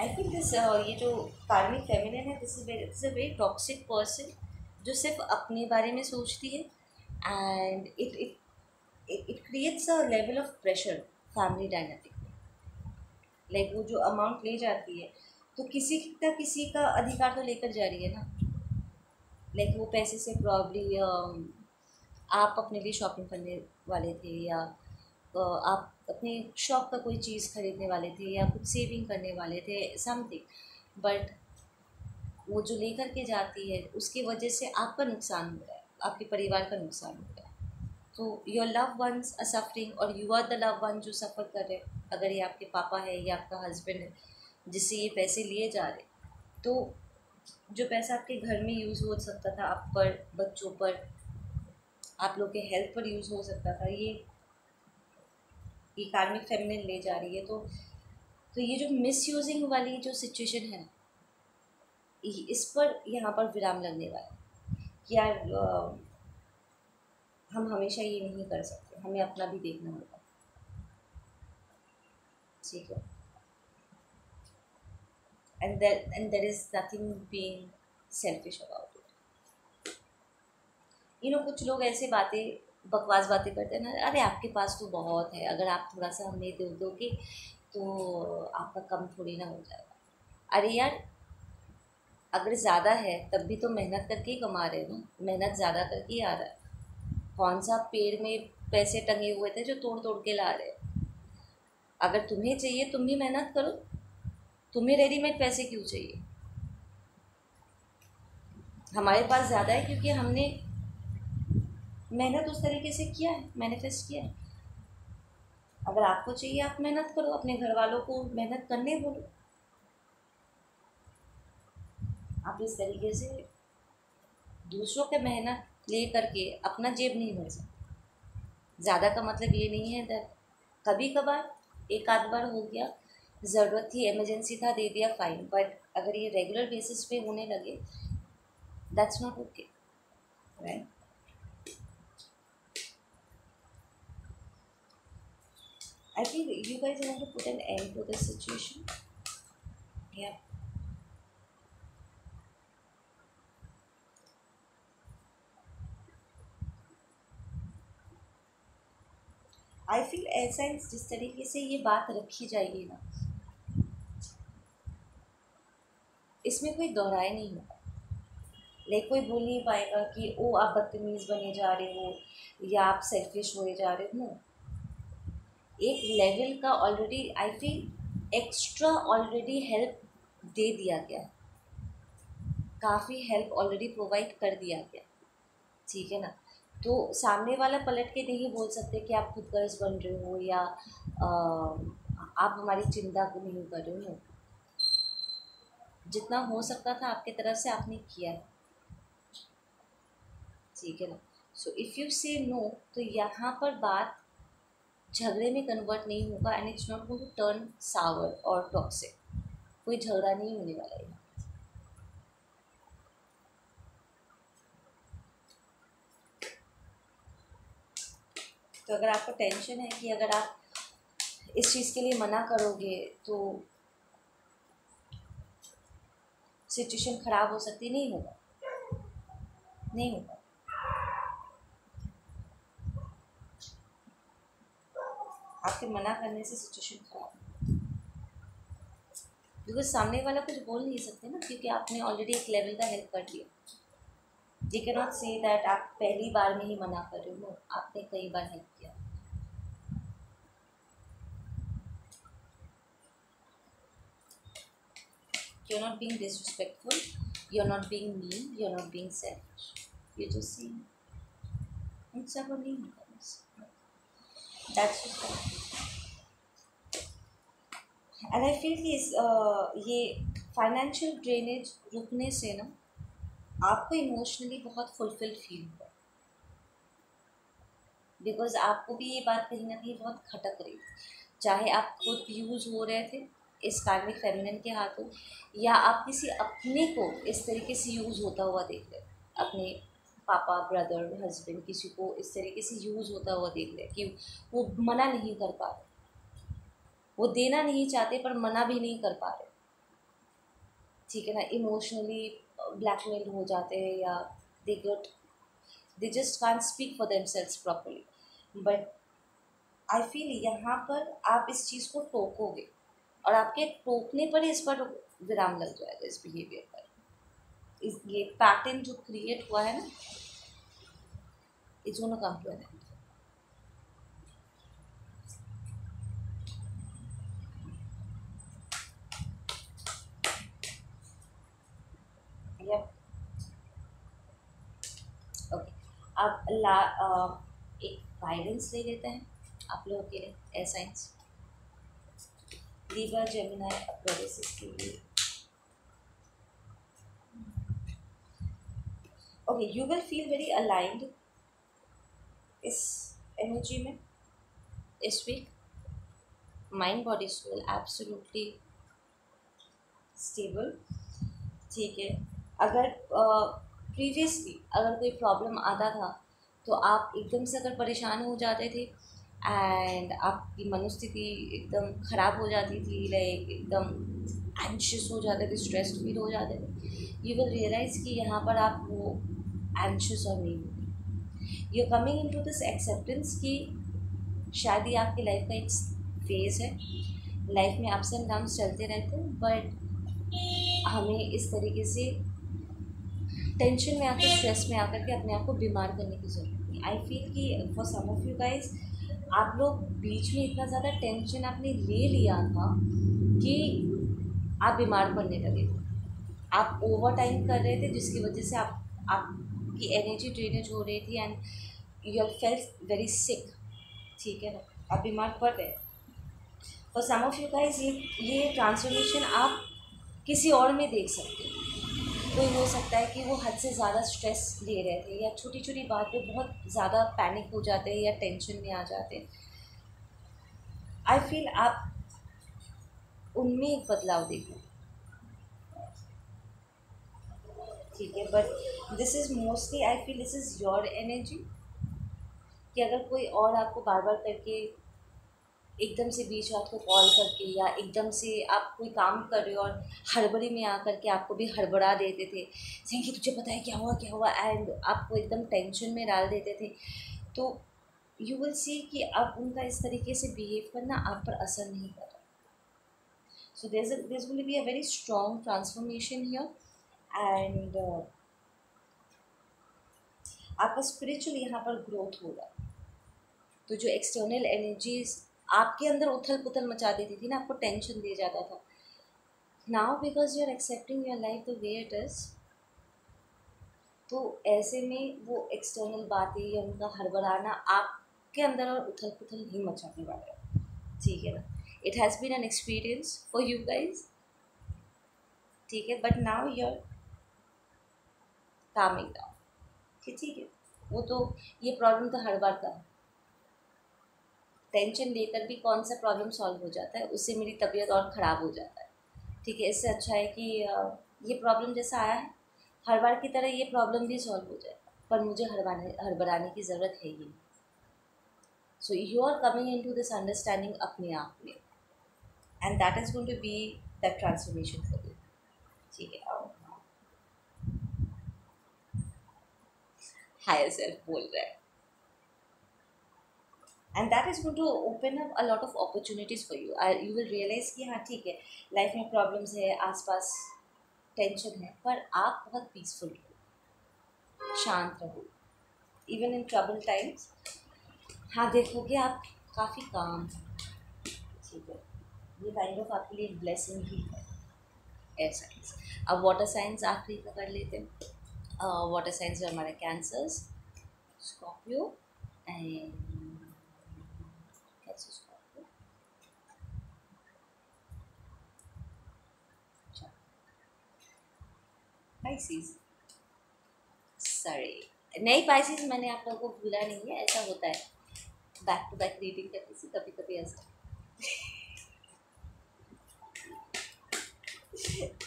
आई थिंक दिस ये जो कार्मिक फेमिनिन है this is this a very toxic person जो सिर्फ़ अपने बारे में सोचती है and it it it creates a level of pressure family dynamic like वो जो अमाउंट ले जाती है तो किसी का किसी का अधिकार तो लेकर जा रही है ना? लाइक वो पैसे से प्रॉब्ली आप अपने लिए शॉपिंग करने वाले थे या आप अपने शॉप का कोई चीज़ खरीदने वाले थे या कुछ सेविंग करने वाले थे समथिंग बट वो जो लेकर के जाती है, उसकी वजह से आपका नुकसान हो रहा है, आपके परिवार का नुकसान हो रहा है। तो your loved ones are suffering और you are the loved one जो सफ़र कर रहे हैं। अगर ये आपके पापा है, या आपका हस्बैंड है, जिससे ये पैसे लिए जा रहे तो जो पैसा आपके घर में यूज़ हो सकता था, आप पर, बच्चों पर, आप लोग के हेल्थ पर यूज़ हो सकता था, ये ये कार्मिक फेमिनिन ले जा रही है। तो तो ये जो मिस यूजिंग वाली जो सिचुएशन है इस पर यहाँ पर विराम लगने वाला है। यार हम हमेशा ये नहीं कर सकते। हमें अपना भी देखना होगा। ठीक है। And and there is nothing being selfish about it you know कुछ लोग ऐसे बातें, बकवास बातें करते हैं ना, अरे आपके पास तो बहुत है। अगर आप थोड़ा सा हमें दे दोगे तो आपका कम थोड़ी ना हो जाएगा। अरे यार, अगर ज़्यादा है, तब भी तो मेहनत करके ही कमा रहे हैं ना। मेहनत ज़्यादा करके ही आ रहा है। कौन सा पेड़ में पैसे टंगे हुए थे जो तोड़ तोड़ के ला रहे? अगर तुम्हें चाहिए, तुम भी मेहनत करो। तुम्हें रेडीमेड पैसे क्यों चाहिए? हमारे पास ज़्यादा है क्योंकि हमने मेहनत उस तरीके से किया है मैनिफेस्ट किया है। अगर आपको चाहिए, आप मेहनत करो, अपने घर वालों को मेहनत करने बोलो। आप इस तरीके से दूसरों के मेहनत ले करके अपना जेब नहीं भर सकते। ज़्यादा का मतलब ये नहीं है दैट कभी कभार एक आध बार हो गया, ज़रूरत थी इमरजेंसी था, दे दिया फाइन बट अगर ये रेगुलर बेसिस पे होने लगे that's not okay right I think you guys want to put an end to this. Yeah. I feel ऐसा जिस तरीके से ये बात रखी जाएगी ना, इसमें कोई दोहराए नहीं होगा। लाइक कोई बोल नहीं पाएगा कि, ओ, आप बदतमीज़ बने जा रहे हो या आप सेल्फिश हुए जा रहे हो। एक लेवल का already I feel extra already help दे दिया गया। काफ़ी हेल्प ऑलरेडी प्रोवाइड कर दिया गया। ठीक है ना? तो सामने वाला पलट के नहीं बोल सकते कि आप खुद कर्ज बन रहे हो या आप हमारी चिंता को नहीं कर रहे हो। जितना हो सकता था आपके तरफ़ से आपने किया। ठीक है ना? So if you say no तो यहाँ पर बात झगड़े में कन्वर्ट नहीं होगा and it's not going to turn sour और टॉक्सिक कोई झगड़ा नहीं होने वाला है। तो अगर आपको टेंशन है कि अगर आप इस चीज़ के लिए मना करोगे तो सिचुएशन ख़राब हो सकती, नहीं होगा। नहीं होगा। आपके मना करने से सिचुएशन खराब बिकॉज़ सामने वाला कुछ बोल नहीं सकते ना, क्योंकि आपने ऑलरेडी एक लेवल का हेल्प कर दिया। जी के नॉट से दैट आप पहली बार में ही मना कर रहे हो। आपने कई बार हेल्प किया you're not being disrespectful you're not being mean you're not being selfish you're just saying it's our name that's and I feel कि इस ये फाइनेंशियल ड्रेनेज रुकने से ना आपको इमोशनली बहुत फुलफिल फील हुआ बिकॉज़ आपको भी ये बात कहीं ना कहीं बहुत खटक रही थी चाहे आप खुद यूज़ हो रहे थे इस कार्मिक फेमिनिन के हाथों, या आप किसी अपने को इस तरीके से यूज़ होता हुआ देख रहे अपने पापा ब्रदर हस्बैंड किसी को इस तरीके से यूज़ होता हुआ देख रहे कि वो मना नहीं कर पा रहे। वो देना नहीं चाहते, पर मना भी नहीं कर पा रहे। ठीक है ना? इमोशनली ब्लैकमेल हो जाते हैं या they got they just can't speak for themselves properly but I feel यहाँ पर आप इस चीज़ को टोकोगे। और आपके टोकने पर ही इस पर विराम लग जाएगा इस बिहेवियर पर। इस, ये पैटर्न जो क्रिएट हुआ है ना it's gonna come to an अब ला एक गाइडेंस ले लेते हैं आप लोगों के लिए ए साइंस लीवर जेमिनाई अक्वेरियस के लिए okay you will feel very aligned इस एनर्जी में। इस week mind body soul absolutely stable ठीक है। अगर प्रीवियसली uh, अगर कोई प्रॉब्लम आता था तो आप एकदम से अगर परेशान हो जाते थे एंड आपकी मनोस्थिति एकदम ख़राब हो जाती थी लाइक एकदम एंशियस हो जाते थे स्ट्रेस्ड फील हो जाते थे। यू विल रियलाइज़ कि यहाँ पर आप वो एंशियस और नहीं होगी you coming into this acceptance कि शायद ये आपकी लाइफ का एक फ़ेज़ है। लाइफ में अप्स एंड डाउन्स चलते रहते हैं बट हमें इस तरीके से टेंशन में आकर स्ट्रेस में आकर के अपने आप को बीमार करने की ज़रूरत नहीं। आई फील कि for some of you guys आप लोग बीच में इतना ज़्यादा टेंशन आपने ले लिया था कि आप बीमार पड़ने लगे। आप ओवर टाइम कर रहे थे, जिसकी वजह से आप, आपकी एनर्जी ड्रेनेज हो रही थी and you are felt very sick ठीक है ना? आप बीमार पड़ रहे for some of you guys ये ये ट्रांसफॉर्मेशन आप किसी और में देख सकते हो। कोई हो सकता है कि वो हद से ज़्यादा स्ट्रेस ले रहे थे या छोटी छोटी बात पे बहुत ज़्यादा पैनिक हो जाते हैं या टेंशन में आ जाते हैं। आई फील आप उनमें एक बदलाव देखो। ठीक है but this is mostly I feel this is your energy कि अगर कोई और आपको बार बार करके एकदम से बीच रात को कॉल करके या एकदम से आप कोई काम कर रहे हो और हड़बड़ी में आकर के आपको भी हड़बड़ा देते थे। कि तुझे पता है क्या हुआ क्या हुआ? एंड आपको एकदम टेंशन में डाल देते थे। तो यू विल सी कि अब उनका इस तरीके से बिहेव करना आप पर असर नहीं कर रहा so there this will be a very strong transformation here and आपका स्पिरिचुअल यहाँ पर ग्रोथ होगा। तो जो एक्सटर्नल एनर्जीज आपके अंदर उथल पुथल मचा देती थी ना, आपको टेंशन दिया जाता था। Now because you are accepting your life the way it is तो ऐसे में वो एक्सटर्नल बातें या उनका हड़बड़ाना आपके अंदर और उथल पुथल नहीं मचाने वाला है। ठीक है ना? It has been an experience for you guys ठीक है? But now you're coming down ठीक है? वो तो ये प्रॉब्लम तो हर बार का है टेंशन लेकर भी कौन सा प्रॉब्लम सॉल्व हो जाता है, उससे मेरी तबीयत और ख़राब हो जाता है। ठीक है, इससे अच्छा है कि ये प्रॉब्लम जैसा आया है, हर बार की तरह ये प्रॉब्लम भी सॉल्व हो जाए, पर मुझे हड़बाने हड़बड़ाने की ज़रूरत है ही so you are coming into this understanding अपने आप में and that is going to be that transformation for you ठीक है, आओ। सेल्फ बोल रहा है। And that is going to open up a lot of opportunities for you you will realise कि हाँ ठीक है लाइफ में प्रॉब्लम्स है, आसपास टेंशन है, पर आप बहुत पीसफुल रहो शांत रहो। इवन इन ट्रबल टाइम्स हाँ देखोगे आप काफ़ी काम ठीक है, ये काइंड ऑफ़ आपके लिए ब्लेसिंग ही है। एयर साइंस अब वाटर साइंस आखिरी का कर लेते हैं। वाटर साइंस जो हमारे Cancers Scorpio and Pisces sorry नई पाइसिस मैंने आप लोगों को भूला नहीं है, ऐसा होता है। बैक टू बैक रीडिंग करने से कभी कभी ऐसा।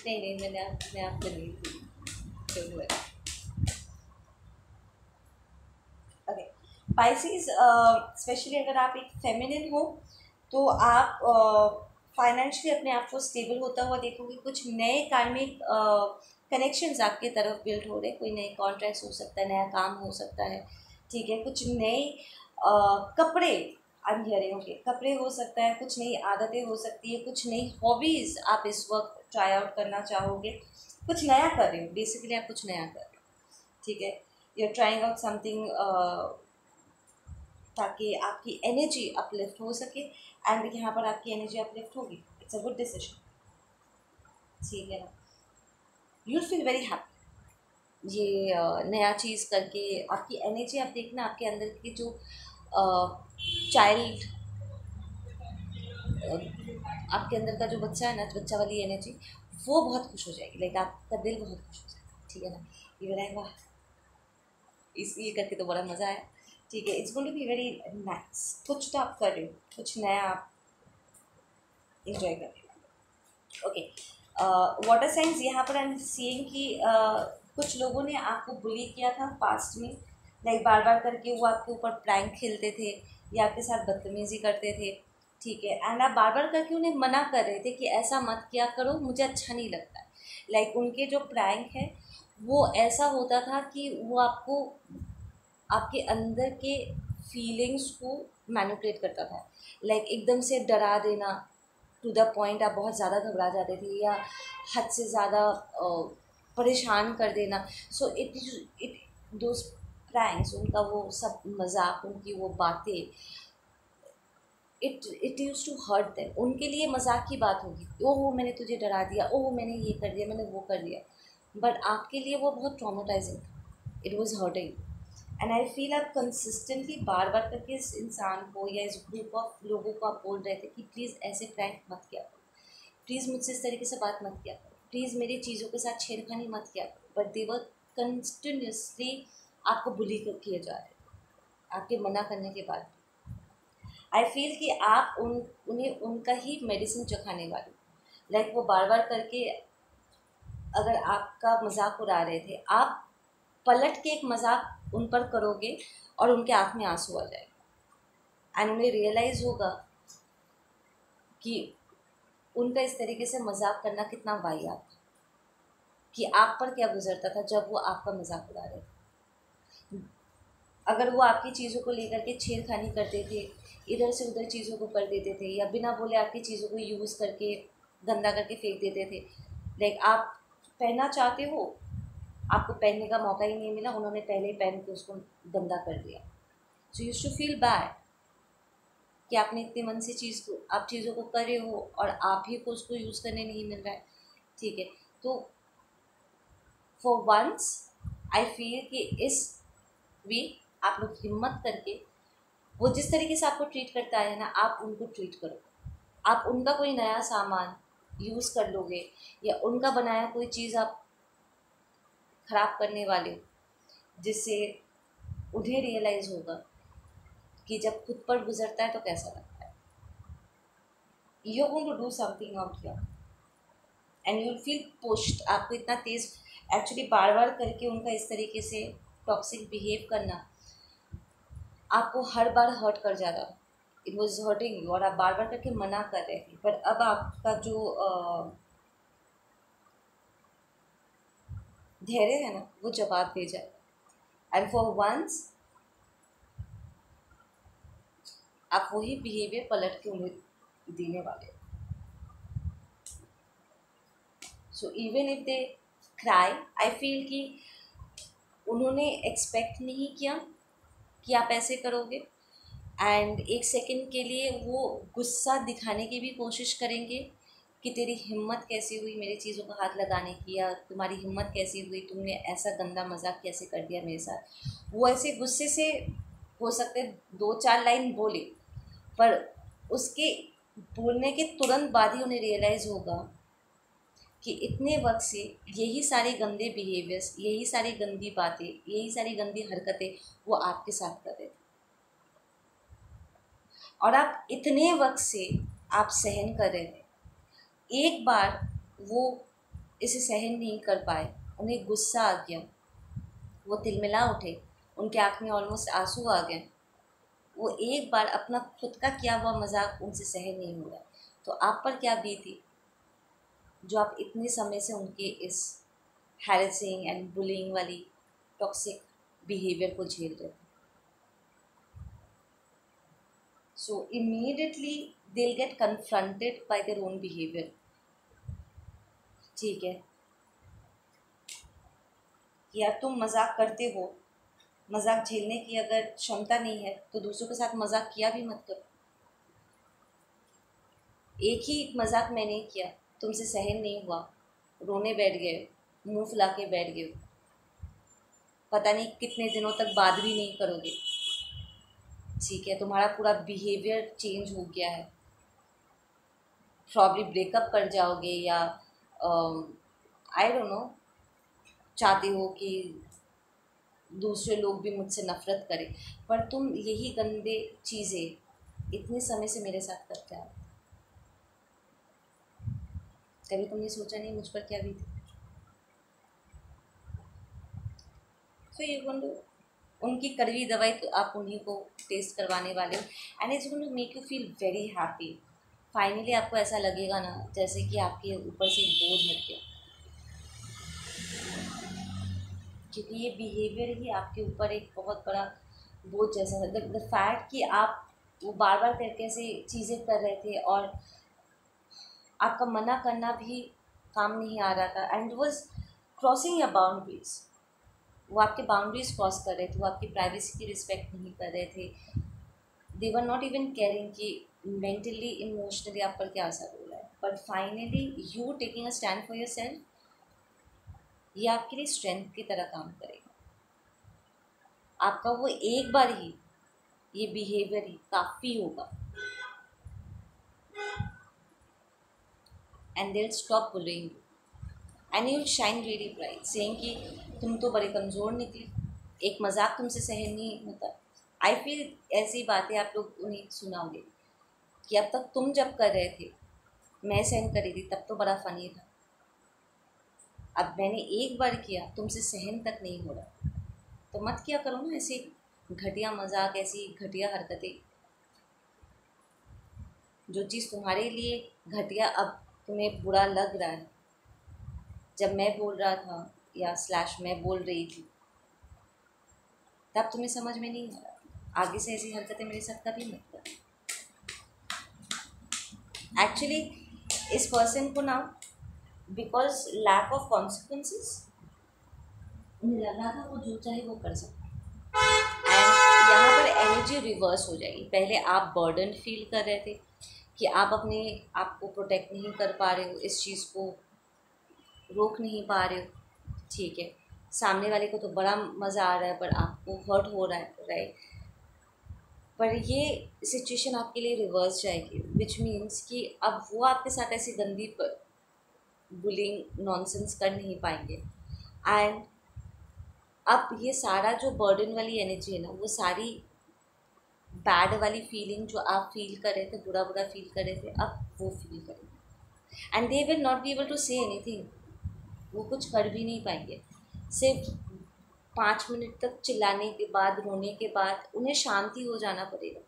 नहीं नहीं, मैंने आप, मैं आपको नहीं भूली ओके पाइसिस स्पेशली अगर आप एक फेमिनिन हो तो आप फाइनेंशली uh, अपने आप को स्टेबल होता हुआ देखोगे। कुछ नए कार्मिक uh, कनेक्शंस आपके तरफ़ बिल्ड हो रहे कोई नए कॉन्ट्रैक्ट्स हो सकता है नया काम हो सकता है। ठीक है? कुछ नए कपड़े अंधेरे होंगे कपड़े हो सकता है कुछ नई आदतें हो सकती है। कुछ नई हॉबीज़ आप इस वक्त ट्राई आउट करना चाहोगे। कुछ नया कर रहे हो बेसिकली आप कुछ नया कर रहे हो। ठीक है? You are trying out something ताकि आपकी एनर्जी अपलिफ्ट हो सके एंड यहाँ पर आपकी एनर्जी अपलिफ्ट होगी. इट्स अ गुड डिसीज़न ठीक है ना? यू फील वेरी हैप्पी ये नया चीज़ करके आपकी एनर्जी आप देखना, आपके अंदर की जो चाइल्ड आपके अंदर का जो बच्चा है ना बच्चा वाली एनर्जी वो बहुत खुश हो जाएगी. लाइक आपका दिल बहुत खुश हो जाएगा. ठीक है ना? ये रहेगा इस, ये करके तो बड़ा मज़ा आया. ठीक है it's going to be very nice कुछ तो आप कर रहे हो कुछ नया आप इंजॉय कर रहे हो। ओके वाटर साइंस यहाँ पर आई सीइंग कि uh, कुछ लोगों ने आपको बुली किया था पास्ट में। लाइक बार बार करके वो आपके ऊपर प्रैंक खेलते थे या आपके साथ बदतमीज़ी करते थे। ठीक है एंड आप बार बार करके उन्हें मना कर रहे थे कि ऐसा मत किया करो मुझे अच्छा नहीं लगता। लाइक like, उनके जो प्रैंक है वो ऐसा होता था कि वो आपको आपके अंदर के फीलिंग्स को मैनिपुलेट करता था। लाइक like, एकदम से डरा देना टू द पॉइंट आप बहुत ज़्यादा घबरा जाते थे या हद से ज़्यादा परेशान कर देना। So it it those pranks उनका वो सब मज़ाक उनकी वो बातें it it used to hurt them उनके लिए मज़ाक की बात होगी। ओह मैंने तुझे डरा दिया ओह मैंने ये कर दिया मैंने वो कर दिया। बट आपके लिए वो बहुत ट्रामेटाइजिंग था। It was hurting and I feel आप कंसिस्टेंटली बार बार करके इस इंसान को या इस ग्रुप ऑफ़ लोगों को आप बोल रहे थे कि प्लीज़ ऐसे प्रैंक मत किया करो। प्लीज़ मुझसे इस तरीके से बात मत किया करो। प्लीज़ मेरी चीज़ों के साथ छेड़खानी मत किया करो। बट देवर कंटिन्यूसली आपको बुली किए जा रहे आपके मना करने के बाद। आई फील कि आप उन, उन्हें उनका ही मेडिसिन चखाने वाली लाइक like वो बार बार करके अगर आपका मज़ाक उड़ा रहे थे, आप पलट के एक मज़ाक उन पर करोगे और उनके आँख में आँसू आ जाएगा। एंड उन्हें रियलाइज़ होगा कि उनका इस तरीके से मज़ाक करना कितना वाहियात था कि आप पर क्या गुजरता था जब वो आपका मज़ाक उड़ा रहे थे। अगर वो आपकी चीज़ों को लेकर के छेड़खानी करते थे इधर से उधर चीज़ों को कर देते थे या बिना बोले आपकी चीज़ों को यूज़ करके, गंदा करके फेंक देते थे लाइक आप पहनना चाहते हो आपको पहनने का मौका ही नहीं मिला, उन्होंने पहले ही पहन के उसको गंदा कर दिया। So you should feel bad कि आपने इतने मन से चीज़ को, आप चीज़ों को करे हो और आप ही को उसको यूज़ करने नहीं मिल रहा है। ठीक है तो फॉर वंस आई फील कि इस वीक आप लोग हिम्मत करके, वो जिस तरीके से आपको ट्रीट करता है ना, आप उनको ट्रीट करो। आप उनका कोई नया सामान यूज़ कर लोगे या उनका बनाया कोई चीज़ आप ख़राब करने वाले जिससे उन्हें रियलाइज़ होगा कि जब खुद पर गुजरता है तो कैसा लगता है। You going to do something out here and you feel pushed आपको इतना तेज़ एक्चुअली बार बार करके उनका इस तरीके से टॉक्सिक बिहेव करना, आपको हर बार हर्ट कर जा रहा इट वॉज़ हर्टिंग और आप बार बार करके मना कर रहे थे। पर अब आपका जो धैर्य है ना, वो जवाब दे जाए। एंड फॉर वंस आप वही बिहेवियर पलट के उन्हें देने वाले so even if they cry I feel कि उन्होंने एक्सपेक्ट नहीं किया कि आप ऐसे करोगे। एंड एक सेकंड के लिए वो गुस्सा दिखाने की भी कोशिश करेंगे। कि तेरी हिम्मत कैसी हुई मेरी चीज़ों को हाथ लगाने की या तुम्हारी हिम्मत कैसी हुई? तुमने ऐसा गंदा मज़ाक कैसे कर दिया मेरे साथ? वो ऐसे गुस्से से हो सकते दो चार लाइन बोले, पर उसके बोलने के तुरंत बाद ही उन्हें रियलाइज़ होगा कि इतने वक्त से यही सारे गंदे बिहेवियर्स यही सारी गंदी बातें, यही सारी गंदी हरकतें वो आपके साथ कर रहे थे। और आप इतने वक्त से आप सहन कर रहे थे। एक बार वो इसे सहन नहीं कर पाए, उन्हें गुस्सा आ गया। वो तिलमिला उठे, उनके आँख में ऑलमोस्ट आँसू आ गए। वो एक बार अपना खुद का किया हुआ मज़ाक उनसे सहन नहीं हुआ। तो आप पर क्या बीती? जो आप इतने समय से उनके इस हैरेसिंग एंड बुलिंग वाली टॉक्सिक बिहेवियर को झेल रहे थे। So immediately they'll get confronted by their own behaviour ठीक है। या तुम मज़ाक करते हो। मज़ाक झेलने की अगर क्षमता नहीं है तो दूसरों के साथ मज़ाक किया भी मत करो। एक ही मज़ाक मैंने किया, तुमसे सहन नहीं हुआ। रोने बैठ गए, मुँह फुला के बैठ गए। पता नहीं कितने दिनों तक बात भी नहीं करोगे। ठीक है, तुम्हारा पूरा बिहेवियर चेंज हो गया है। प्रॉब्ली ब्रेकअप कर जाओगे या आई डोंट नो चाहते हो कि दूसरे लोग भी मुझसे नफ़रत करें। पर तुम यही गंदे चीज़ें इतने समय से मेरे साथ करते आओ कभी तुमने सोचा नहीं मुझ पर क्या भी थी तो ये बोलो उनकी कड़वी दवाई तो आप उन्हीं को टेस्ट करवाने वाले and it's going to make you feel very happy finally आपको ऐसा लगेगा ना, जैसे कि आपके ऊपर से बोझ हट गया। क्योंकि ये बिहेवियर ही आपके ऊपर एक बहुत बड़ा बोझ जैसा द फैक्ट कि आप वो बार बार करके ऐसे चीज़ें कर रहे थे और आपका मना करना भी काम नहीं आ रहा था। एंड वॉज़ क्रॉसिंग या बाउंड्रीज वो आपके बाउंड्रीज क्रॉस कर रहे थे, वो आपकी प्राइवेसी की रिस्पेक्ट नहीं कर रहे थे। They were not even caring कि मेंटली इमोशनली आप पर क्या असर हो रहा है? But finally you taking a stand for your yourself आपके लिए स्ट्रेंथ की तरह काम करेगा। आपका वो एक बार ही ये बिहेवियर ही काफ़ी होगा। And they'll stop bullying and you shine very bright saying कि तुम तो बड़े कमज़ोर निकली, एक मज़ाक तुमसे सहन नहीं होता। आई फील ऐसी बातें आप लोग उन्हें सुनाओगे। कि अब तक तुम जब कर रहे थे, मैं सहन करी थी, तब तो बड़ा फ़नी था। अब मैंने एक बार किया, तुमसे सहन तक नहीं हो रहा। तो मत किया करो ना ऐसी घटिया मज़ाक, ऐसी घटिया हरकतें। जो चीज़ तुम्हारे लिए घटिया अब तुम्हें बुरा लग रहा है। जब मैं बोल रहा था, या स्लैश मैं बोल रही थी, तब तुम्हें समझ में नहीं आ रहा। आगे से ऐसी हरकतें मेरे साथ कभी मत कर एक्चुअली इस पर्सन को ना बिकॉज़ लैक ऑफ़ कॉन्सिक्वेंसेस उन्हें रहा था वो जो चाहे वो कर सकता एंड यहाँ पर एनर्जी रिवर्स हो जाएगी। पहले आप बर्डन फील कर रहे थे कि आप अपने आप को प्रोटेक्ट नहीं कर पा रहे हो, इस चीज़ को रोक नहीं पा रहे हो। ठीक है। सामने वाले को तो बड़ा मज़ा आ रहा है, पर आपको हर्ट हो रहा है राइट पर ये सिचुएशन आपके लिए रिवर्स जाएगी विच मीन्स कि अब वो आपके साथ ऐसी गंदी बुलिंग नॉनसेंस कर नहीं पाएँगे। एंड अब ये सारा जो बर्डन वाली एनर्जी है ना, वो सारी बैड वाली फीलिंग जो आप फील कर रहे थे, बुरा बुरा फील कर रहे थे, अब वो फील करेंगे। And they will not be able to say anything वो कुछ कर भी नहीं पाएँगे। सिर्फ़ पाँच मिनट तक चिल्लाने के बाद, रोने के बाद उन्हें शांति हो जाना पड़ेगा।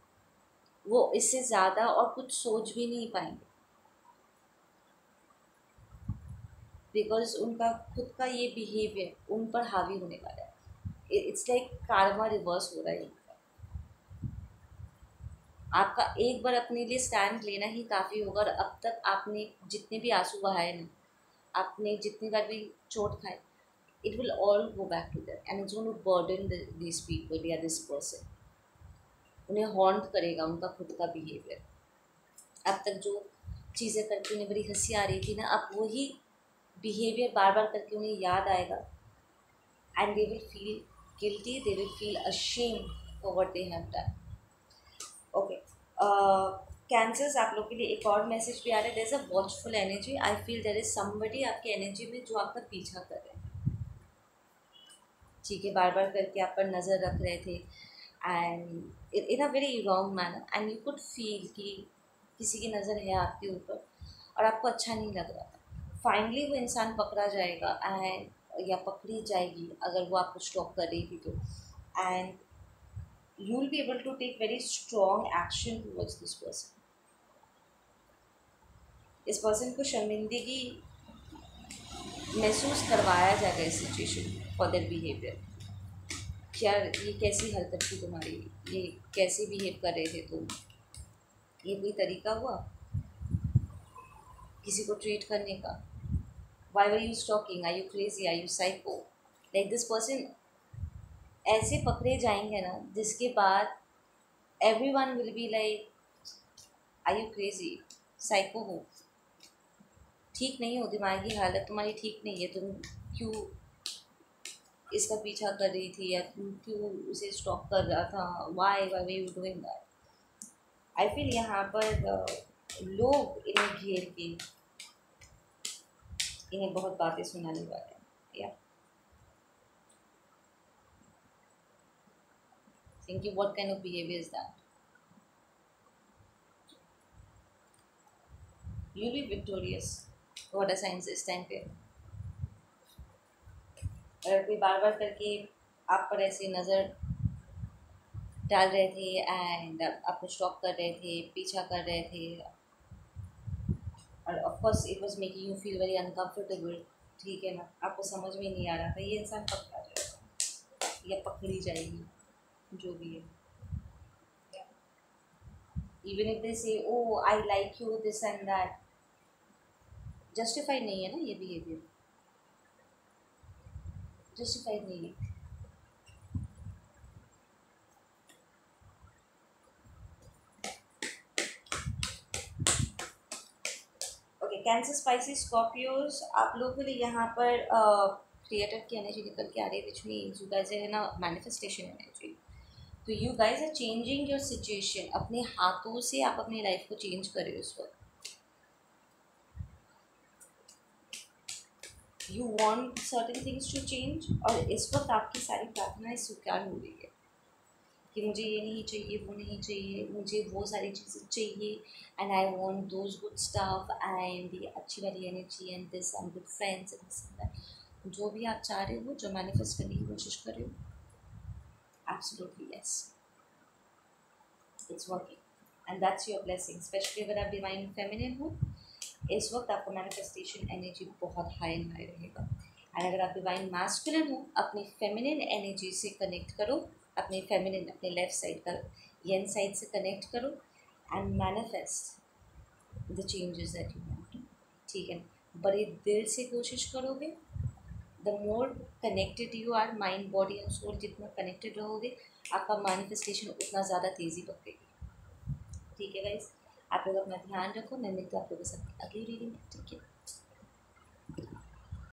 वो इससे ज़्यादा और कुछ सोच भी नहीं पाएँगे। बिकॉज़ उनका, खुद का ये बिहेवियर उन पर हावी होने वाला है। इट्स लाइक कारवा रिवर्स हो रहा है आपका एक बार अपने लिए स्टैंड लेना ही काफ़ी होगा और अब तक आपने जितने भी आँसू बहाए ना, आपने जितनी बार भी चोट खाए it will all go back to that and it's going to burden this people या दिस पर्सन उन्हें हॉन्ट करेगा उनका खुद का बिहेवियर अब तक जो चीज़ें करके उन्हें बड़ी हँसी आ रही थी ना, अब वही बिहेवियर बार बार करके उन्हें याद आएगा. And they will feel guilty they will feel ashamed for what they have done okay cancers आप लोग के लिए एक और मैसेज भी आ रहा है. There is a watchful energy I feel there is somebody आपकी एनर्जी में जो आपका पीछा कर है बार बार करके आप पर नज़र रख रहे थे। And in a very wrong manner and you could feel कि किसी की नज़र है आपके ऊपर, और आपको अच्छा नहीं लग रहा था। फाइनली वो इंसान पकड़ा जाएगा एंड या पकड़ी जाएगी, अगर वो आपको स्टॉप कर रही थी तो। And you will be able to take very strong action towards this person. इस पर्सन को शर्मिंदगी महसूस करवाया जाएगा इस सिचुएशन फॉर देर बिहेवियर क्या ये कैसी हरकत थी तुम्हारी? ये कैसे बिहेव कर रहे थे तुम? ये कोई तरीका हुआ? किसी को ट्रीट करने का? Why were you stalking I you crazy I you psycho like this person ऐसे पकड़े जाएँगे ना, जिसके बाद everyone will be like I you crazy psycho हो. ठीक नहीं हो, दिमागी हालत तुम्हारी ठीक नहीं है, तुम क्यों इसका पीछा कर रही थी या क्यों उसे स्टॉप कर रहा था? Why why you doing that I feel यहाँ पर लोग इन्हें घेर के इन्हें बहुत बातें सुनाने वाले हैं। या what kind of behavior is that? You'll be victorious. What a science इस टाइम पे अगर कोई बार बार करके आप पर ऐसे नज़र डाल रहे थे एंड आपको स्टॉप कर रहे थे, पीछा कर रहे थे। और of course it was making you feel very uncomfortable ठीक है ना? आपको समझ में नहीं आ रहा था, ये इंसान पकड़ा जाएगा या पकड़ी जाएगी, जो भी है। Even if they say oh i like you, this and that. Justified नहीं है ना ये बिहेवियर जस्टिफाइड नहीं है कैंसर स्पाइसी स्कॉर्पियोज आप लोगों के लिए यहाँ पर क्रिएटर की एनर्जी निकल के आ रही है विच मीन्स यू गाइस है ना मैनिफेस्टेशन एनर्जी तो you guys are changing your situation अपने हाथों से आप अपनी लाइफ को चेंज करें उस वक्त। You want certain things to change और इस वक्त आपकी सारी प्रार्थनाएँ स्वीकार हो रही है कि मुझे ये नहीं चाहिए, वो नहीं चाहिए, मुझे वो सारी चीज़ें चाहिए and I want those good stuff and ये अच्छी वाली energy and this and good friends जो भी आप चाह रहे हो, जो मैनिफेस्ट करने की कोशिश कर रहे हो absolutely yes it's working and that's your blessing specially अगर आप डिवाइन फेमिनिन हो इस वक्त आपका मैनिफेस्टेशन एनर्जी बहुत हाई एंड हाई रहेगा। एंड अगर आप डिवाइन मास्कुलिन हो, अपनी फेमिनिन एनर्जी से कनेक्ट करो, अपने फेमिनिन अपने लेफ़्ट साइड का यन साइड से कनेक्ट करो and manifest the changes that you want ठीक है बड़े दिल से कोशिश करोगे the more connected you are mind body and soul जितना कनेक्टेड रहोगे, आपका मैनिफेस्टेशन उतना ज़्यादा तेज़ी पकड़ेगी। ठीक है गाइस आप लोग अपना ध्यान रखो, मैं मिलती हूँ आप लोगों साथ अगली रीडिंग ठीक है।